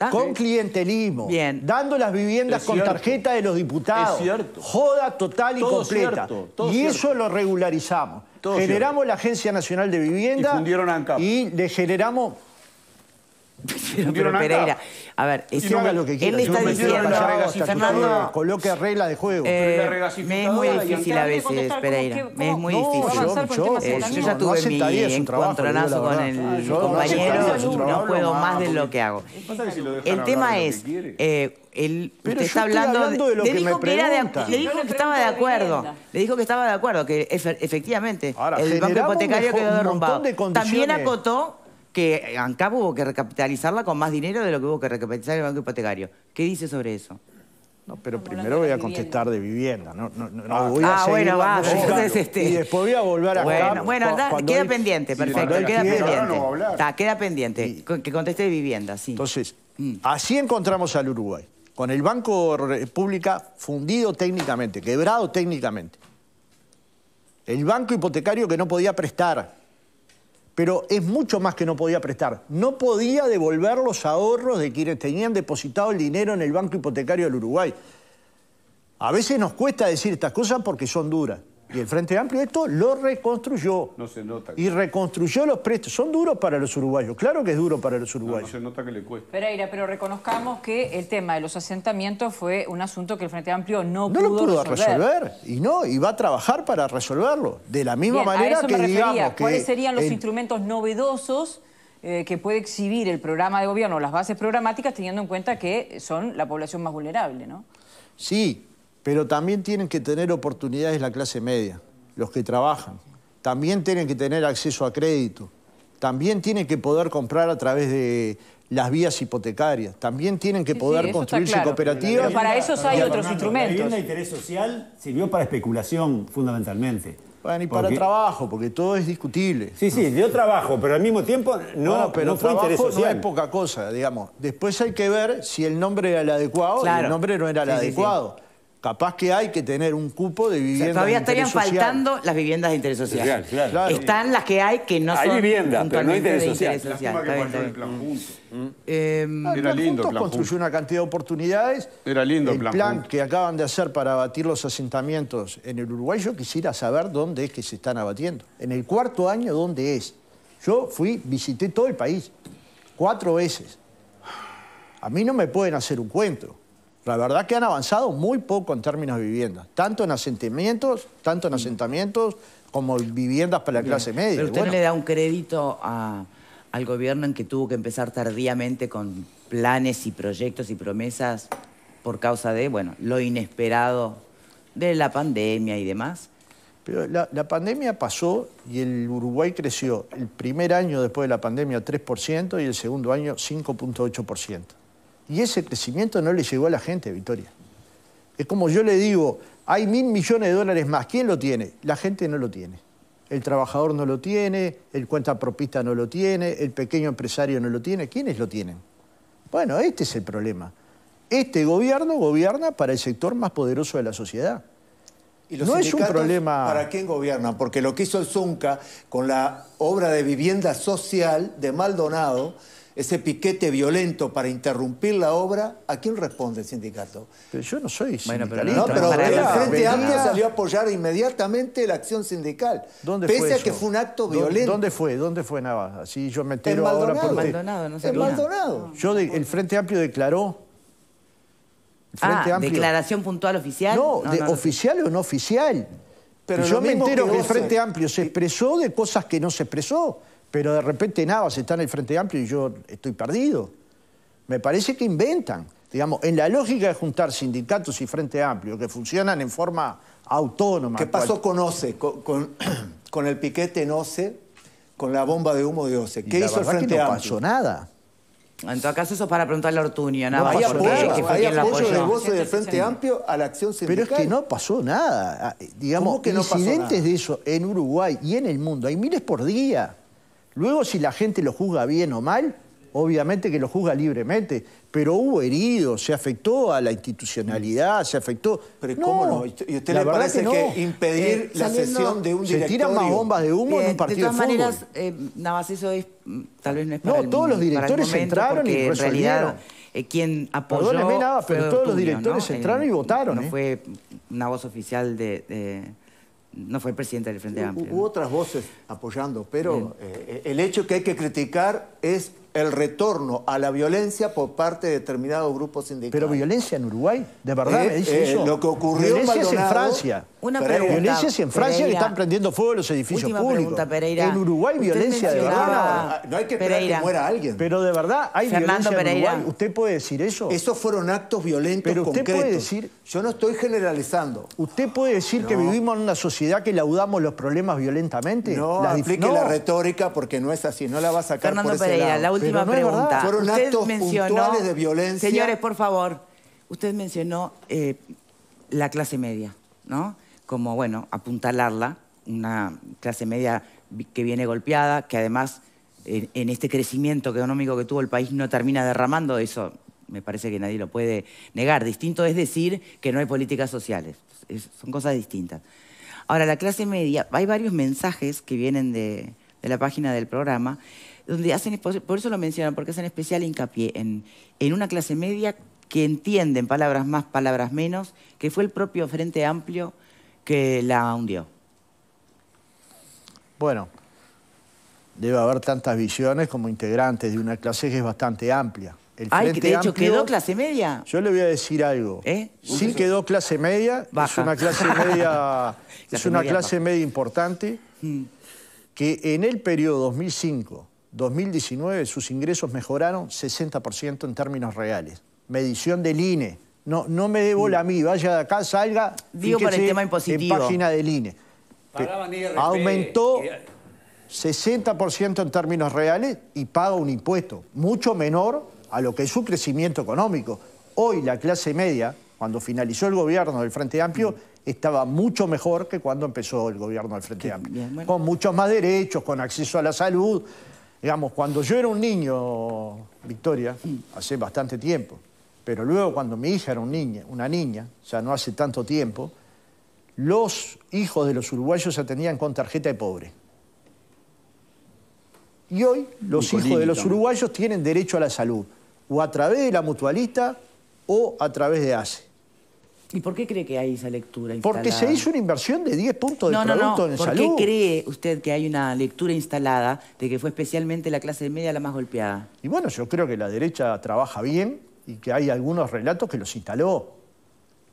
Speaker 1: Ah,
Speaker 3: Con
Speaker 1: sí.
Speaker 3: clientelismo,
Speaker 1: Bien.
Speaker 3: dando las viviendas
Speaker 5: Es
Speaker 3: con
Speaker 5: cierto.
Speaker 3: tarjeta de los diputados,
Speaker 5: Es cierto.
Speaker 3: joda total y
Speaker 5: Todo
Speaker 3: completa.
Speaker 5: cierto, todo
Speaker 3: y
Speaker 5: cierto.
Speaker 3: eso lo regularizamos.
Speaker 5: Todo
Speaker 3: generamos la Agencia Nacional de Vivienda
Speaker 5: Y fundieron ANCAP.
Speaker 3: y le generamos
Speaker 1: Pero. Pereira, a ver, es
Speaker 3: que haga lo que quiera.
Speaker 1: él está diciendo,
Speaker 3: que
Speaker 1: Fernando,
Speaker 3: coloque reglas de juego.
Speaker 1: eh, me es muy difícil a veces, Pereira,
Speaker 4: ¿cómo-
Speaker 1: me es muy difícil.
Speaker 3: yo,
Speaker 4: tema
Speaker 1: Eh, yo ya
Speaker 3: no
Speaker 1: tuve mi
Speaker 3: su trabajo,
Speaker 1: encontronazo con el
Speaker 3: Ah, yo no
Speaker 1: compañero y no puedo
Speaker 5: no,
Speaker 1: más de lo que hago.
Speaker 5: Dejan
Speaker 1: El tema es, eh, él,
Speaker 3: Pero
Speaker 1: usted está hablando,
Speaker 3: hablando de lo
Speaker 1: le
Speaker 3: que
Speaker 1: dijo
Speaker 3: me
Speaker 1: que era de, le dijo que estaba de acuerdo, le dijo que estaba de acuerdo, que efe- efectivamente
Speaker 3: Ahora,
Speaker 1: el banco hipotecario quedó derrumbado.
Speaker 3: de
Speaker 1: También acotó que ANCAP hubo que recapitalizarla con más dinero de lo que hubo que recapitalizar el banco hipotecario. ¿Qué dice sobre eso?
Speaker 3: No, pero primero voy a contestar de vivienda. No, no, no, no voy a
Speaker 1: Ah,
Speaker 3: seguir
Speaker 1: bueno, va, entonces, este-
Speaker 3: Y después voy a volver a
Speaker 1: Bueno, bueno, da- queda pendiente, perfecto,
Speaker 3: él
Speaker 1: queda
Speaker 3: quiera.
Speaker 1: pendiente.
Speaker 5: No va a hablar.
Speaker 1: Está, queda pendiente. Que conteste de vivienda, sí.
Speaker 3: Entonces,
Speaker 1: Mm.
Speaker 3: así encontramos al Uruguay, con el Banco República fundido técnicamente, quebrado técnicamente. El banco hipotecario que no podía prestar, pero es mucho más que no podía prestar. No podía devolver los ahorros de quienes tenían depositado el dinero en el banco hipotecario del Uruguay. A veces nos cuesta decir estas cosas porque son duras. Y el Frente Amplio esto lo reconstruyó.
Speaker 5: No se nota.
Speaker 3: Y reconstruyó los préstamos. Son duros para los uruguayos. Claro que es duro para los
Speaker 5: No, no
Speaker 3: uruguayos.
Speaker 5: se nota que le cuesta.
Speaker 4: Pereira, pero reconozcamos que el tema de los asentamientos fue un asunto que el Frente Amplio no,
Speaker 3: No, lo pudo resolver. Y no, y va a trabajar para resolverlo. De la misma
Speaker 4: Bien, a
Speaker 3: manera
Speaker 4: eso
Speaker 3: que
Speaker 4: me refería.
Speaker 3: digamos que.
Speaker 4: ¿Cuáles serían los
Speaker 3: el-
Speaker 4: instrumentos novedosos eh, que puede exhibir el programa de gobierno, las bases programáticas, teniendo en cuenta que son la población más vulnerable, ¿no?
Speaker 3: Sí, pero también tienen que tener oportunidades la clase media, los que trabajan. También tienen que tener acceso a crédito. También tienen que poder comprar a través de las vías hipotecarias. También tienen que
Speaker 4: Sí,
Speaker 3: poder
Speaker 4: sí,
Speaker 3: construirse
Speaker 4: claro.
Speaker 3: cooperativas.
Speaker 4: Pero para eso hay otros
Speaker 6: Fernando,
Speaker 4: instrumentos.
Speaker 6: La vivienda de interés social sirvió para especulación fundamentalmente.
Speaker 3: Bueno, y para
Speaker 6: Porque-
Speaker 3: trabajo, porque todo es discutible.
Speaker 6: Sí, sí, dio trabajo, pero al mismo tiempo no,
Speaker 3: Bueno, pero
Speaker 6: no fue interés
Speaker 3: trabajo no
Speaker 6: social.
Speaker 3: es poca cosa, digamos. Después hay que ver si el nombre era el adecuado y
Speaker 1: Claro.
Speaker 3: el nombre no era el
Speaker 1: Sí, sí, sí.
Speaker 3: adecuado. Capaz que hay que tener un cupo de
Speaker 1: O sea,
Speaker 3: vivienda
Speaker 1: todavía
Speaker 3: de
Speaker 1: estarían
Speaker 3: social.
Speaker 1: faltando las viviendas de interés social.
Speaker 6: Social, claro.
Speaker 3: Claro.
Speaker 1: Están las que hay que no
Speaker 6: Hay
Speaker 1: son
Speaker 6: vivienda, pero no
Speaker 1: puntualmente
Speaker 6: interés social.
Speaker 1: interés
Speaker 5: que el plan junto.
Speaker 1: bien. Eh,
Speaker 3: Ah, el
Speaker 5: Era
Speaker 3: plan
Speaker 5: lindo el
Speaker 3: Juntos
Speaker 5: plan
Speaker 3: construyó una cantidad de oportunidades.
Speaker 5: Era lindo el
Speaker 3: el
Speaker 5: plan
Speaker 3: plan
Speaker 5: Juntos.
Speaker 3: que acaban de hacer para abatir los asentamientos en el Uruguay, yo quisiera saber dónde es que se están abatiendo. En el cuarto año, ¿dónde es? Yo fui, visité todo el país, cuatro veces. A mí no me pueden hacer un cuento. La verdad que han avanzado muy poco en términos de vivienda, tanto en asentamientos, tanto en asentamientos como en viviendas para la clase media.
Speaker 1: Pero usted
Speaker 3: Bueno,
Speaker 1: no le da un crédito a- al gobierno en que tuvo que empezar tardíamente con planes y proyectos y promesas por causa de, bueno, lo inesperado de la pandemia y demás.
Speaker 3: Pero la, la pandemia pasó y el Uruguay creció el primer año después de la pandemia 3% y el segundo año 5.8%. Y ese crecimiento no le llegó a la gente, Victoria. Es como yo le digo, hay mil millones de dólares más. ¿Quién lo tiene? La gente no lo tiene. El trabajador no lo tiene, el cuenta propista no lo tiene, el pequeño empresario no lo tiene. ¿Quiénes lo tienen? Bueno, este es el problema. Este gobierno gobierna para el sector más poderoso de la sociedad.
Speaker 2: ¿Y los
Speaker 3: No es un problema-
Speaker 2: ¿Para quién gobiernan? Porque lo que hizo el Zunca con la obra de vivienda social de Maldonado, ese piquete violento para interrumpir la obra, ¿a quién responde el sindicato?
Speaker 3: Pero yo no soy
Speaker 1: Bueno, pero
Speaker 3: sindicalista.
Speaker 2: No, pero el. Frente Amplio salió a apoyar inmediatamente la acción sindical.
Speaker 3: ¿Dónde
Speaker 2: pese
Speaker 3: fue
Speaker 2: a
Speaker 3: eso?
Speaker 2: que fue un acto
Speaker 3: ¿Dó-
Speaker 2: violento.
Speaker 3: ¿Dónde fue? ¿Dónde fue Navas? Así yo me
Speaker 2: En
Speaker 3: entero ahora
Speaker 2: Maldonado.
Speaker 1: no
Speaker 2: en
Speaker 1: sabía.
Speaker 2: Maldonado.
Speaker 3: Yo de- el Frente Amplio declaró.
Speaker 1: Ah,
Speaker 3: Amplio-
Speaker 1: declaración puntual oficial.
Speaker 3: No, de-
Speaker 1: no, no.
Speaker 3: oficial o no oficial.
Speaker 2: Pero
Speaker 3: yo me entero que,
Speaker 2: que
Speaker 3: el Frente Amplio se expresó de cosas que no se expresó, pero de repente Navas está en el Frente Amplio y yo estoy perdido. Me parece que inventan. Digamos, en la lógica de juntar sindicatos y Frente Amplio, que funcionan en forma autónoma.
Speaker 2: ¿Qué pasó
Speaker 3: cual-
Speaker 2: con OCE? Con, con- (clears throat) con el piquete en OCE, con la bomba de humo de OCE.
Speaker 3: y
Speaker 2: ¿Qué
Speaker 3: la
Speaker 2: hizo el
Speaker 3: verdad que
Speaker 2: Frente
Speaker 3: no
Speaker 2: Amplio?
Speaker 3: pasó nada.
Speaker 1: En todo caso, eso es para preguntarle a Ortuño,
Speaker 2: No,
Speaker 1: nada
Speaker 2: hay
Speaker 1: más, porque
Speaker 2: apoyo,
Speaker 1: que fue
Speaker 2: hay
Speaker 1: quien
Speaker 2: apoyo del
Speaker 1: apoyó.
Speaker 2: voto del Frente Amplio a la acción
Speaker 3: Pero
Speaker 2: sindical.
Speaker 3: es que no pasó nada. Ah, Digamos,
Speaker 2: ¿Cómo que no pasó
Speaker 3: incidentes
Speaker 2: nada?
Speaker 3: de eso en Uruguay y en el mundo hay miles por día. Luego, si la gente lo juzga bien o mal, obviamente que lo juzga libremente. Pero hubo heridos, se afectó a la institucionalidad, se afectó.
Speaker 2: Pero ¿cómo no? ¿Y usted- le parece
Speaker 3: no.
Speaker 2: que impedir
Speaker 1: Eh,
Speaker 2: la sesión de un
Speaker 3: Se
Speaker 2: directorio?
Speaker 3: tiran más bombas de humo en un partido
Speaker 1: de todas
Speaker 3: de fútbol.
Speaker 1: maneras, eh, nada más eso es, mm, tal vez no es
Speaker 3: No,
Speaker 1: para el-
Speaker 3: todos los directores
Speaker 1: momento,
Speaker 3: entraron y
Speaker 1: porque en
Speaker 3: resolvieron.
Speaker 1: realidad eh, quien apoyó
Speaker 3: Perdóneme, nada, pero todos los directores
Speaker 1: ¿no?
Speaker 3: entraron y votaron,
Speaker 1: No
Speaker 3: ¿eh?
Speaker 1: fue una voz oficial de, de- no fue el presidente del Frente Amplio.
Speaker 2: Hubo
Speaker 1: ¿no?
Speaker 2: otras voces apoyando, pero eh, el hecho que hay que criticar es el retorno a la violencia por parte de determinados grupos sindicales.
Speaker 3: Pero violencia en Uruguay, ¿de verdad
Speaker 2: Eh,
Speaker 3: me dice
Speaker 2: eh,
Speaker 3: eso?
Speaker 2: lo que ocurrió en
Speaker 3: Violencia es en Francia.
Speaker 1: Una pregunta.
Speaker 3: Violencia es en Francia que
Speaker 1: Pereira.
Speaker 3: están prendiendo fuego los edificios
Speaker 1: Última
Speaker 3: públicos.
Speaker 1: pregunta, Pereira.
Speaker 3: En Uruguay
Speaker 1: Usted
Speaker 3: violencia de verdad.
Speaker 2: No hay que esperar
Speaker 1: Pereira.
Speaker 2: que muera alguien.
Speaker 3: Pero de verdad hay
Speaker 1: Fernando
Speaker 3: violencia en. Uruguay. ¿Usted puede decir eso?
Speaker 2: Esos fueron actos violentos
Speaker 3: Pero usted
Speaker 2: concretos.
Speaker 3: puede decir-
Speaker 2: Yo no estoy generalizando.
Speaker 3: ¿Usted puede decir que vivimos en una sociedad que laudamos los problemas violentamente?
Speaker 2: No
Speaker 3: dif-
Speaker 2: aplique
Speaker 3: no.
Speaker 2: la retórica porque no es así, no la va a sacar
Speaker 1: Fernando
Speaker 2: por ese
Speaker 1: Pereira,
Speaker 2: lado.
Speaker 1: la última
Speaker 3: Pero no
Speaker 1: pregunta.
Speaker 2: Fueron
Speaker 1: usted
Speaker 2: actos
Speaker 1: mencionó,
Speaker 2: puntuales de violencia.
Speaker 1: Señores, por favor, usted mencionó eh, la clase media, ¿no? Como, bueno, apuntalarla, una clase media que viene golpeada, que además en, en este crecimiento económico que tuvo el país no termina derramando, eso me parece que nadie lo puede negar. Distinto es decir que no hay políticas sociales, Es- son cosas distintas. Ahora, la clase media, hay varios mensajes que vienen de, de la página del programa, donde hacen, por eso lo mencionan, porque hacen especial hincapié en, en una clase media que entiende, en palabras más, palabras menos, que fue el propio Frente Amplio que la hundió.
Speaker 3: Bueno, debe haber tantas visiones como integrantes de una clase que es bastante amplia. El
Speaker 1: Ay, de hecho
Speaker 3: Amplio-
Speaker 1: quedó clase media.
Speaker 3: Yo le voy a decir algo.
Speaker 1: ¿Eh?
Speaker 3: Sí quedó clase media, es una clase (laughs) media, es una clase media importante
Speaker 1: Mm.
Speaker 3: que en el periodo 2005-2019 sus ingresos mejoraron 60% en términos reales. Medición del INE. No, no me dé bola a mí, vaya de acá, salga.
Speaker 1: Digo por el tema impositivo.
Speaker 3: En página del INE.
Speaker 6: IRP,
Speaker 3: Aumentó
Speaker 6: y-
Speaker 3: 60% en términos reales y paga un impuesto mucho menor a lo que es su crecimiento económico. Hoy la clase media, cuando finalizó el gobierno del Frente Amplio, estaba mucho mejor que cuando empezó el gobierno del Frente Amplio.
Speaker 1: bien, bueno.
Speaker 3: Con muchos más derechos, con acceso a la salud. Digamos, cuando yo era un niño, Victoria, hace bastante tiempo, pero luego cuando mi hija era un niña, una niña, ya no hace tanto tiempo, los hijos de los uruguayos se atendían con tarjeta de pobre. Y hoy los hijos de los uruguayos tienen derecho a la salud, o a través de la mutualista o a través de ACE.
Speaker 1: ¿Y por qué cree que hay esa lectura
Speaker 3: Porque
Speaker 1: instalada?
Speaker 3: se hizo una inversión de 10 puntos de
Speaker 1: No,
Speaker 3: producto
Speaker 1: no.
Speaker 3: en
Speaker 1: ¿Por
Speaker 3: salud.
Speaker 1: qué cree usted que hay una lectura instalada de que fue especialmente la clase media la más golpeada?
Speaker 3: Y bueno, yo creo que la derecha trabaja bien y que hay algunos relatos que los instaló.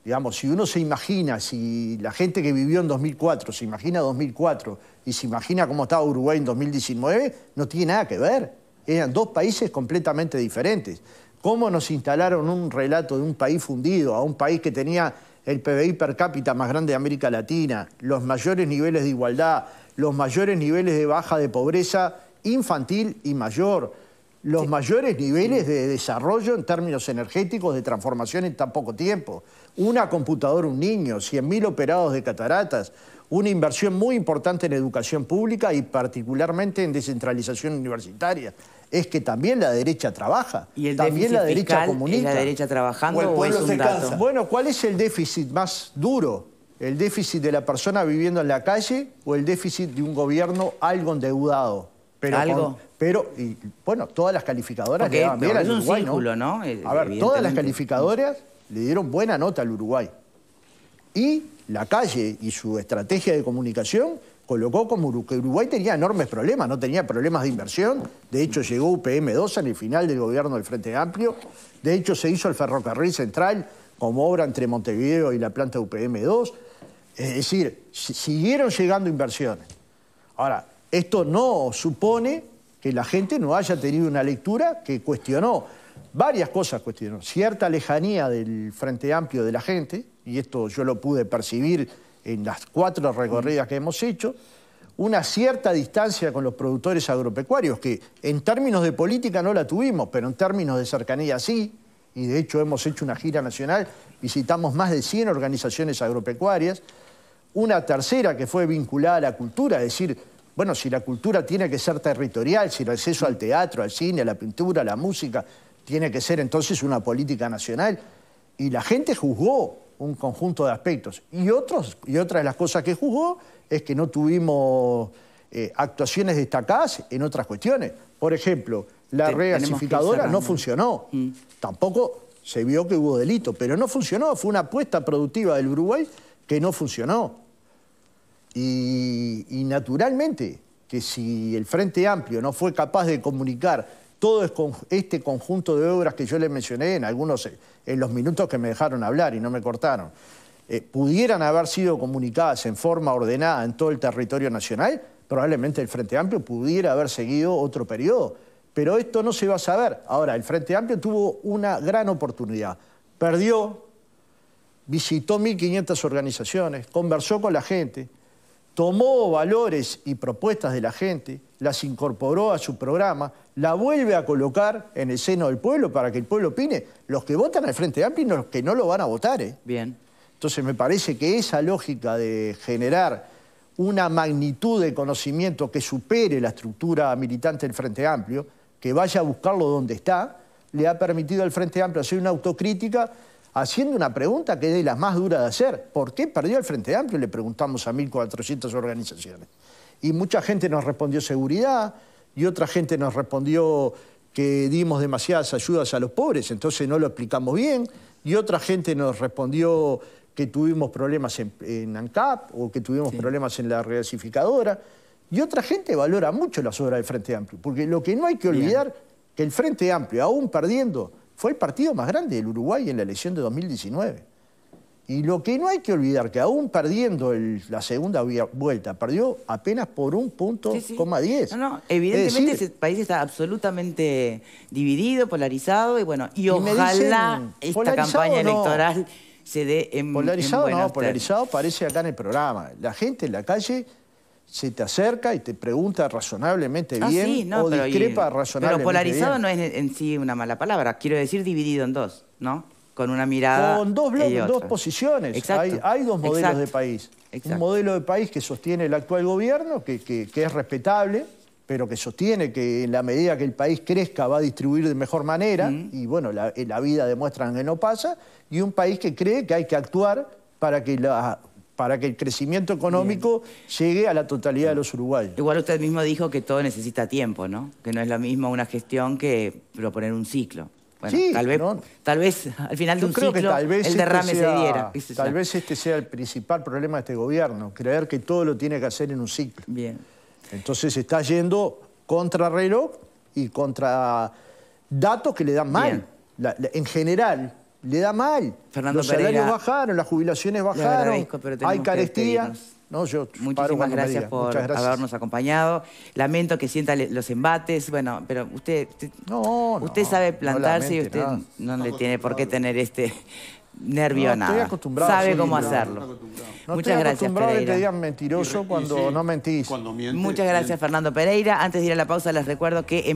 Speaker 3: Digamos, si uno se imagina, si la gente que vivió en 2004 se imagina 2004 y se imagina cómo estaba Uruguay en 2019, no tiene nada que ver. Eran dos países completamente diferentes. ¿Cómo nos instalaron un relato de un país fundido a un país que tenía el PBI per cápita más grande de América Latina, los mayores niveles de igualdad, los mayores niveles de baja de pobreza infantil y mayor, los mayores niveles de desarrollo en términos energéticos de transformación en tan poco tiempo. Una computadora, un niño, 100.000 operados de cataratas, una inversión muy importante en educación pública y particularmente en descentralización universitaria. Es que también la derecha trabaja,
Speaker 1: ¿Y el
Speaker 3: también la derecha comunica.
Speaker 1: la derecha trabajando
Speaker 2: O el
Speaker 1: o,
Speaker 2: pueblo
Speaker 1: es un
Speaker 2: se
Speaker 1: dato?
Speaker 2: cansa.
Speaker 3: Bueno, ¿cuál es el déficit más duro? ¿El déficit de la persona viviendo en la calle o el déficit de un gobierno algo endeudado? Pero
Speaker 1: ¿Algo?
Speaker 3: con- pero, y, bueno, todas las calificadoras
Speaker 1: Porque
Speaker 3: le daban bien
Speaker 1: es
Speaker 3: al
Speaker 1: un
Speaker 3: Uruguay,
Speaker 1: círculo, ¿no? Eh,
Speaker 3: A ver, todas las calificadoras le dieron buena nota al Uruguay. Y la calle y su estrategia de comunicación colocó como que Uruguay tenía enormes problemas, no tenía problemas de inversión. De hecho, llegó UPM-2 en el final del gobierno del Frente Amplio. De hecho, se hizo el ferrocarril central como obra entre Montevideo y la planta UPM-2. Es decir, si- siguieron llegando inversiones. Ahora, esto no supone que la gente no haya tenido una lectura que cuestionó, varias cosas cuestionó, cierta lejanía del Frente Amplio de la gente, y esto yo lo pude percibir en las cuatro recorridas que hemos hecho, una cierta distancia con los productores agropecuarios, que en términos de política no la tuvimos, pero en términos de cercanía sí, y de hecho hemos hecho una gira nacional, visitamos más de 100 organizaciones agropecuarias, una tercera que fue vinculada a la cultura, es decir, bueno, si la cultura tiene que ser territorial, si el acceso al teatro, al cine, a la pintura, a la música, tiene que ser entonces una política nacional. Y la gente juzgó un conjunto de aspectos. Y, otros, y otra de las cosas que juzgó es que no tuvimos eh, actuaciones destacadas en otras cuestiones. Por ejemplo, la regasificadora no funcionó. Tampoco se vio que hubo delito, pero no funcionó. Fue una apuesta productiva del Uruguay que no funcionó. Y, y naturalmente que si el Frente Amplio no fue capaz de comunicar todo este conjunto de obras que yo les mencioné en algunos, eh, en los minutos que me dejaron hablar y no me cortaron, eh, pudieran haber sido comunicadas en forma ordenada en todo el territorio nacional, probablemente el Frente Amplio pudiera haber seguido otro periodo. Pero esto no se va a saber. Ahora, el Frente Amplio tuvo una gran oportunidad. Perdió, visitó 1.500 organizaciones, conversó con la gente, tomó valores y propuestas de la gente, las incorporó a su programa, la vuelve a colocar en el seno del pueblo para que el pueblo opine. Los que votan al Frente Amplio y los que no lo van a votar. ¿eh?
Speaker 1: Bien.
Speaker 3: Entonces me parece que esa lógica de generar una magnitud de conocimiento que supere la estructura militante del Frente Amplio, que vaya a buscarlo donde está, le ha permitido al Frente Amplio hacer una autocrítica haciendo una pregunta que es de las más duras de hacer. ¿Por qué perdió el Frente Amplio? Le preguntamos a 1.400 organizaciones. Y mucha gente nos respondió seguridad, y otra gente nos respondió que dimos demasiadas ayudas a los pobres, entonces no lo explicamos bien, y otra gente nos respondió que tuvimos problemas en, en ANCAP o que tuvimos problemas en la regasificadora, y otra gente valora mucho las obras del Frente Amplio, porque lo que no hay que olvidar que el Frente Amplio, aún perdiendo, fue el partido más grande del Uruguay en la elección de 2019. Y lo que no hay que olvidar, que aún perdiendo el- la segunda vuelta, perdió apenas por un punto,
Speaker 1: Sí, sí.
Speaker 3: coma 10.
Speaker 1: No, no,
Speaker 3: Es
Speaker 1: evidentemente
Speaker 3: decir,
Speaker 1: ese país está absolutamente dividido, polarizado y bueno, y, ojalá
Speaker 3: dicen,
Speaker 1: esta
Speaker 3: ¿polarizado
Speaker 1: campaña
Speaker 3: no?
Speaker 1: electoral se dé en
Speaker 3: Polarizado
Speaker 1: en
Speaker 3: no, polarizado parece acá en el programa. La gente en la calle se te acerca y te pregunta razonablemente
Speaker 1: Ah,
Speaker 3: bien
Speaker 1: sí, no,
Speaker 3: o
Speaker 1: pero, y-
Speaker 3: discrepa razonablemente
Speaker 1: pero polarizado
Speaker 3: bien.
Speaker 1: no es en sí una mala palabra, quiero decir dividido en dos, ¿no? Con una mirada
Speaker 3: Con dos bloques, dos posiciones.
Speaker 1: Exacto,
Speaker 3: Hay, hay dos modelos
Speaker 1: exacto,
Speaker 3: de país.
Speaker 1: exacto.
Speaker 3: Un modelo de país que sostiene el actual gobierno, que, que- que es respetable, pero que sostiene que en la medida que el país crezca va a distribuir de mejor manera, y bueno, la, en la vida demuestra que no pasa, y un país que cree que hay que actuar para que, la, para que el crecimiento económico llegue a la totalidad de los uruguayos.
Speaker 1: Igual usted mismo dijo que todo necesita tiempo, ¿no? Que no es lo mismo una gestión que proponer un ciclo. Bueno,
Speaker 3: Sí,
Speaker 1: tal vez,
Speaker 3: no.
Speaker 1: tal vez al final de
Speaker 3: Yo
Speaker 1: un
Speaker 3: creo
Speaker 1: ciclo
Speaker 3: que tal vez
Speaker 1: el
Speaker 3: este
Speaker 1: derrame
Speaker 3: sea-
Speaker 1: se diera.
Speaker 3: Tal vez este sea el principal problema de este gobierno, creer que todo lo tiene que hacer en un ciclo.
Speaker 1: Bien.
Speaker 3: Entonces está yendo contra reloj y contra datos que le dan mal.
Speaker 1: Bien.
Speaker 3: La- la- en general, le da mal.
Speaker 1: Fernando
Speaker 3: Los salarios
Speaker 1: Pereira,
Speaker 3: bajaron, las jubilaciones bajaron,
Speaker 1: pero
Speaker 3: hay carestía. No, yo
Speaker 1: Muchísimas gracias por
Speaker 3: gracias.
Speaker 1: habernos acompañado. Lamento que sienta los embates. Bueno, pero usted, usted,
Speaker 3: No, no,
Speaker 1: usted sabe
Speaker 3: no
Speaker 1: plantarse y
Speaker 3: lamente
Speaker 1: usted no le tiene por qué tener este nervio
Speaker 3: No,
Speaker 1: a nada.
Speaker 3: estoy acostumbrado,
Speaker 1: sabe cómo hacerlo.
Speaker 3: No
Speaker 1: Muchas
Speaker 3: estoy
Speaker 1: gracias,
Speaker 3: acostumbrado a que te
Speaker 1: Pereira.
Speaker 3: digan mentiroso
Speaker 5: Y re- y
Speaker 3: cuando
Speaker 5: sí,
Speaker 3: no mentís.
Speaker 5: Cuando miente,
Speaker 1: Muchas gracias,
Speaker 5: miente.
Speaker 1: Fernando Pereira. Antes de ir a la pausa, les recuerdo que en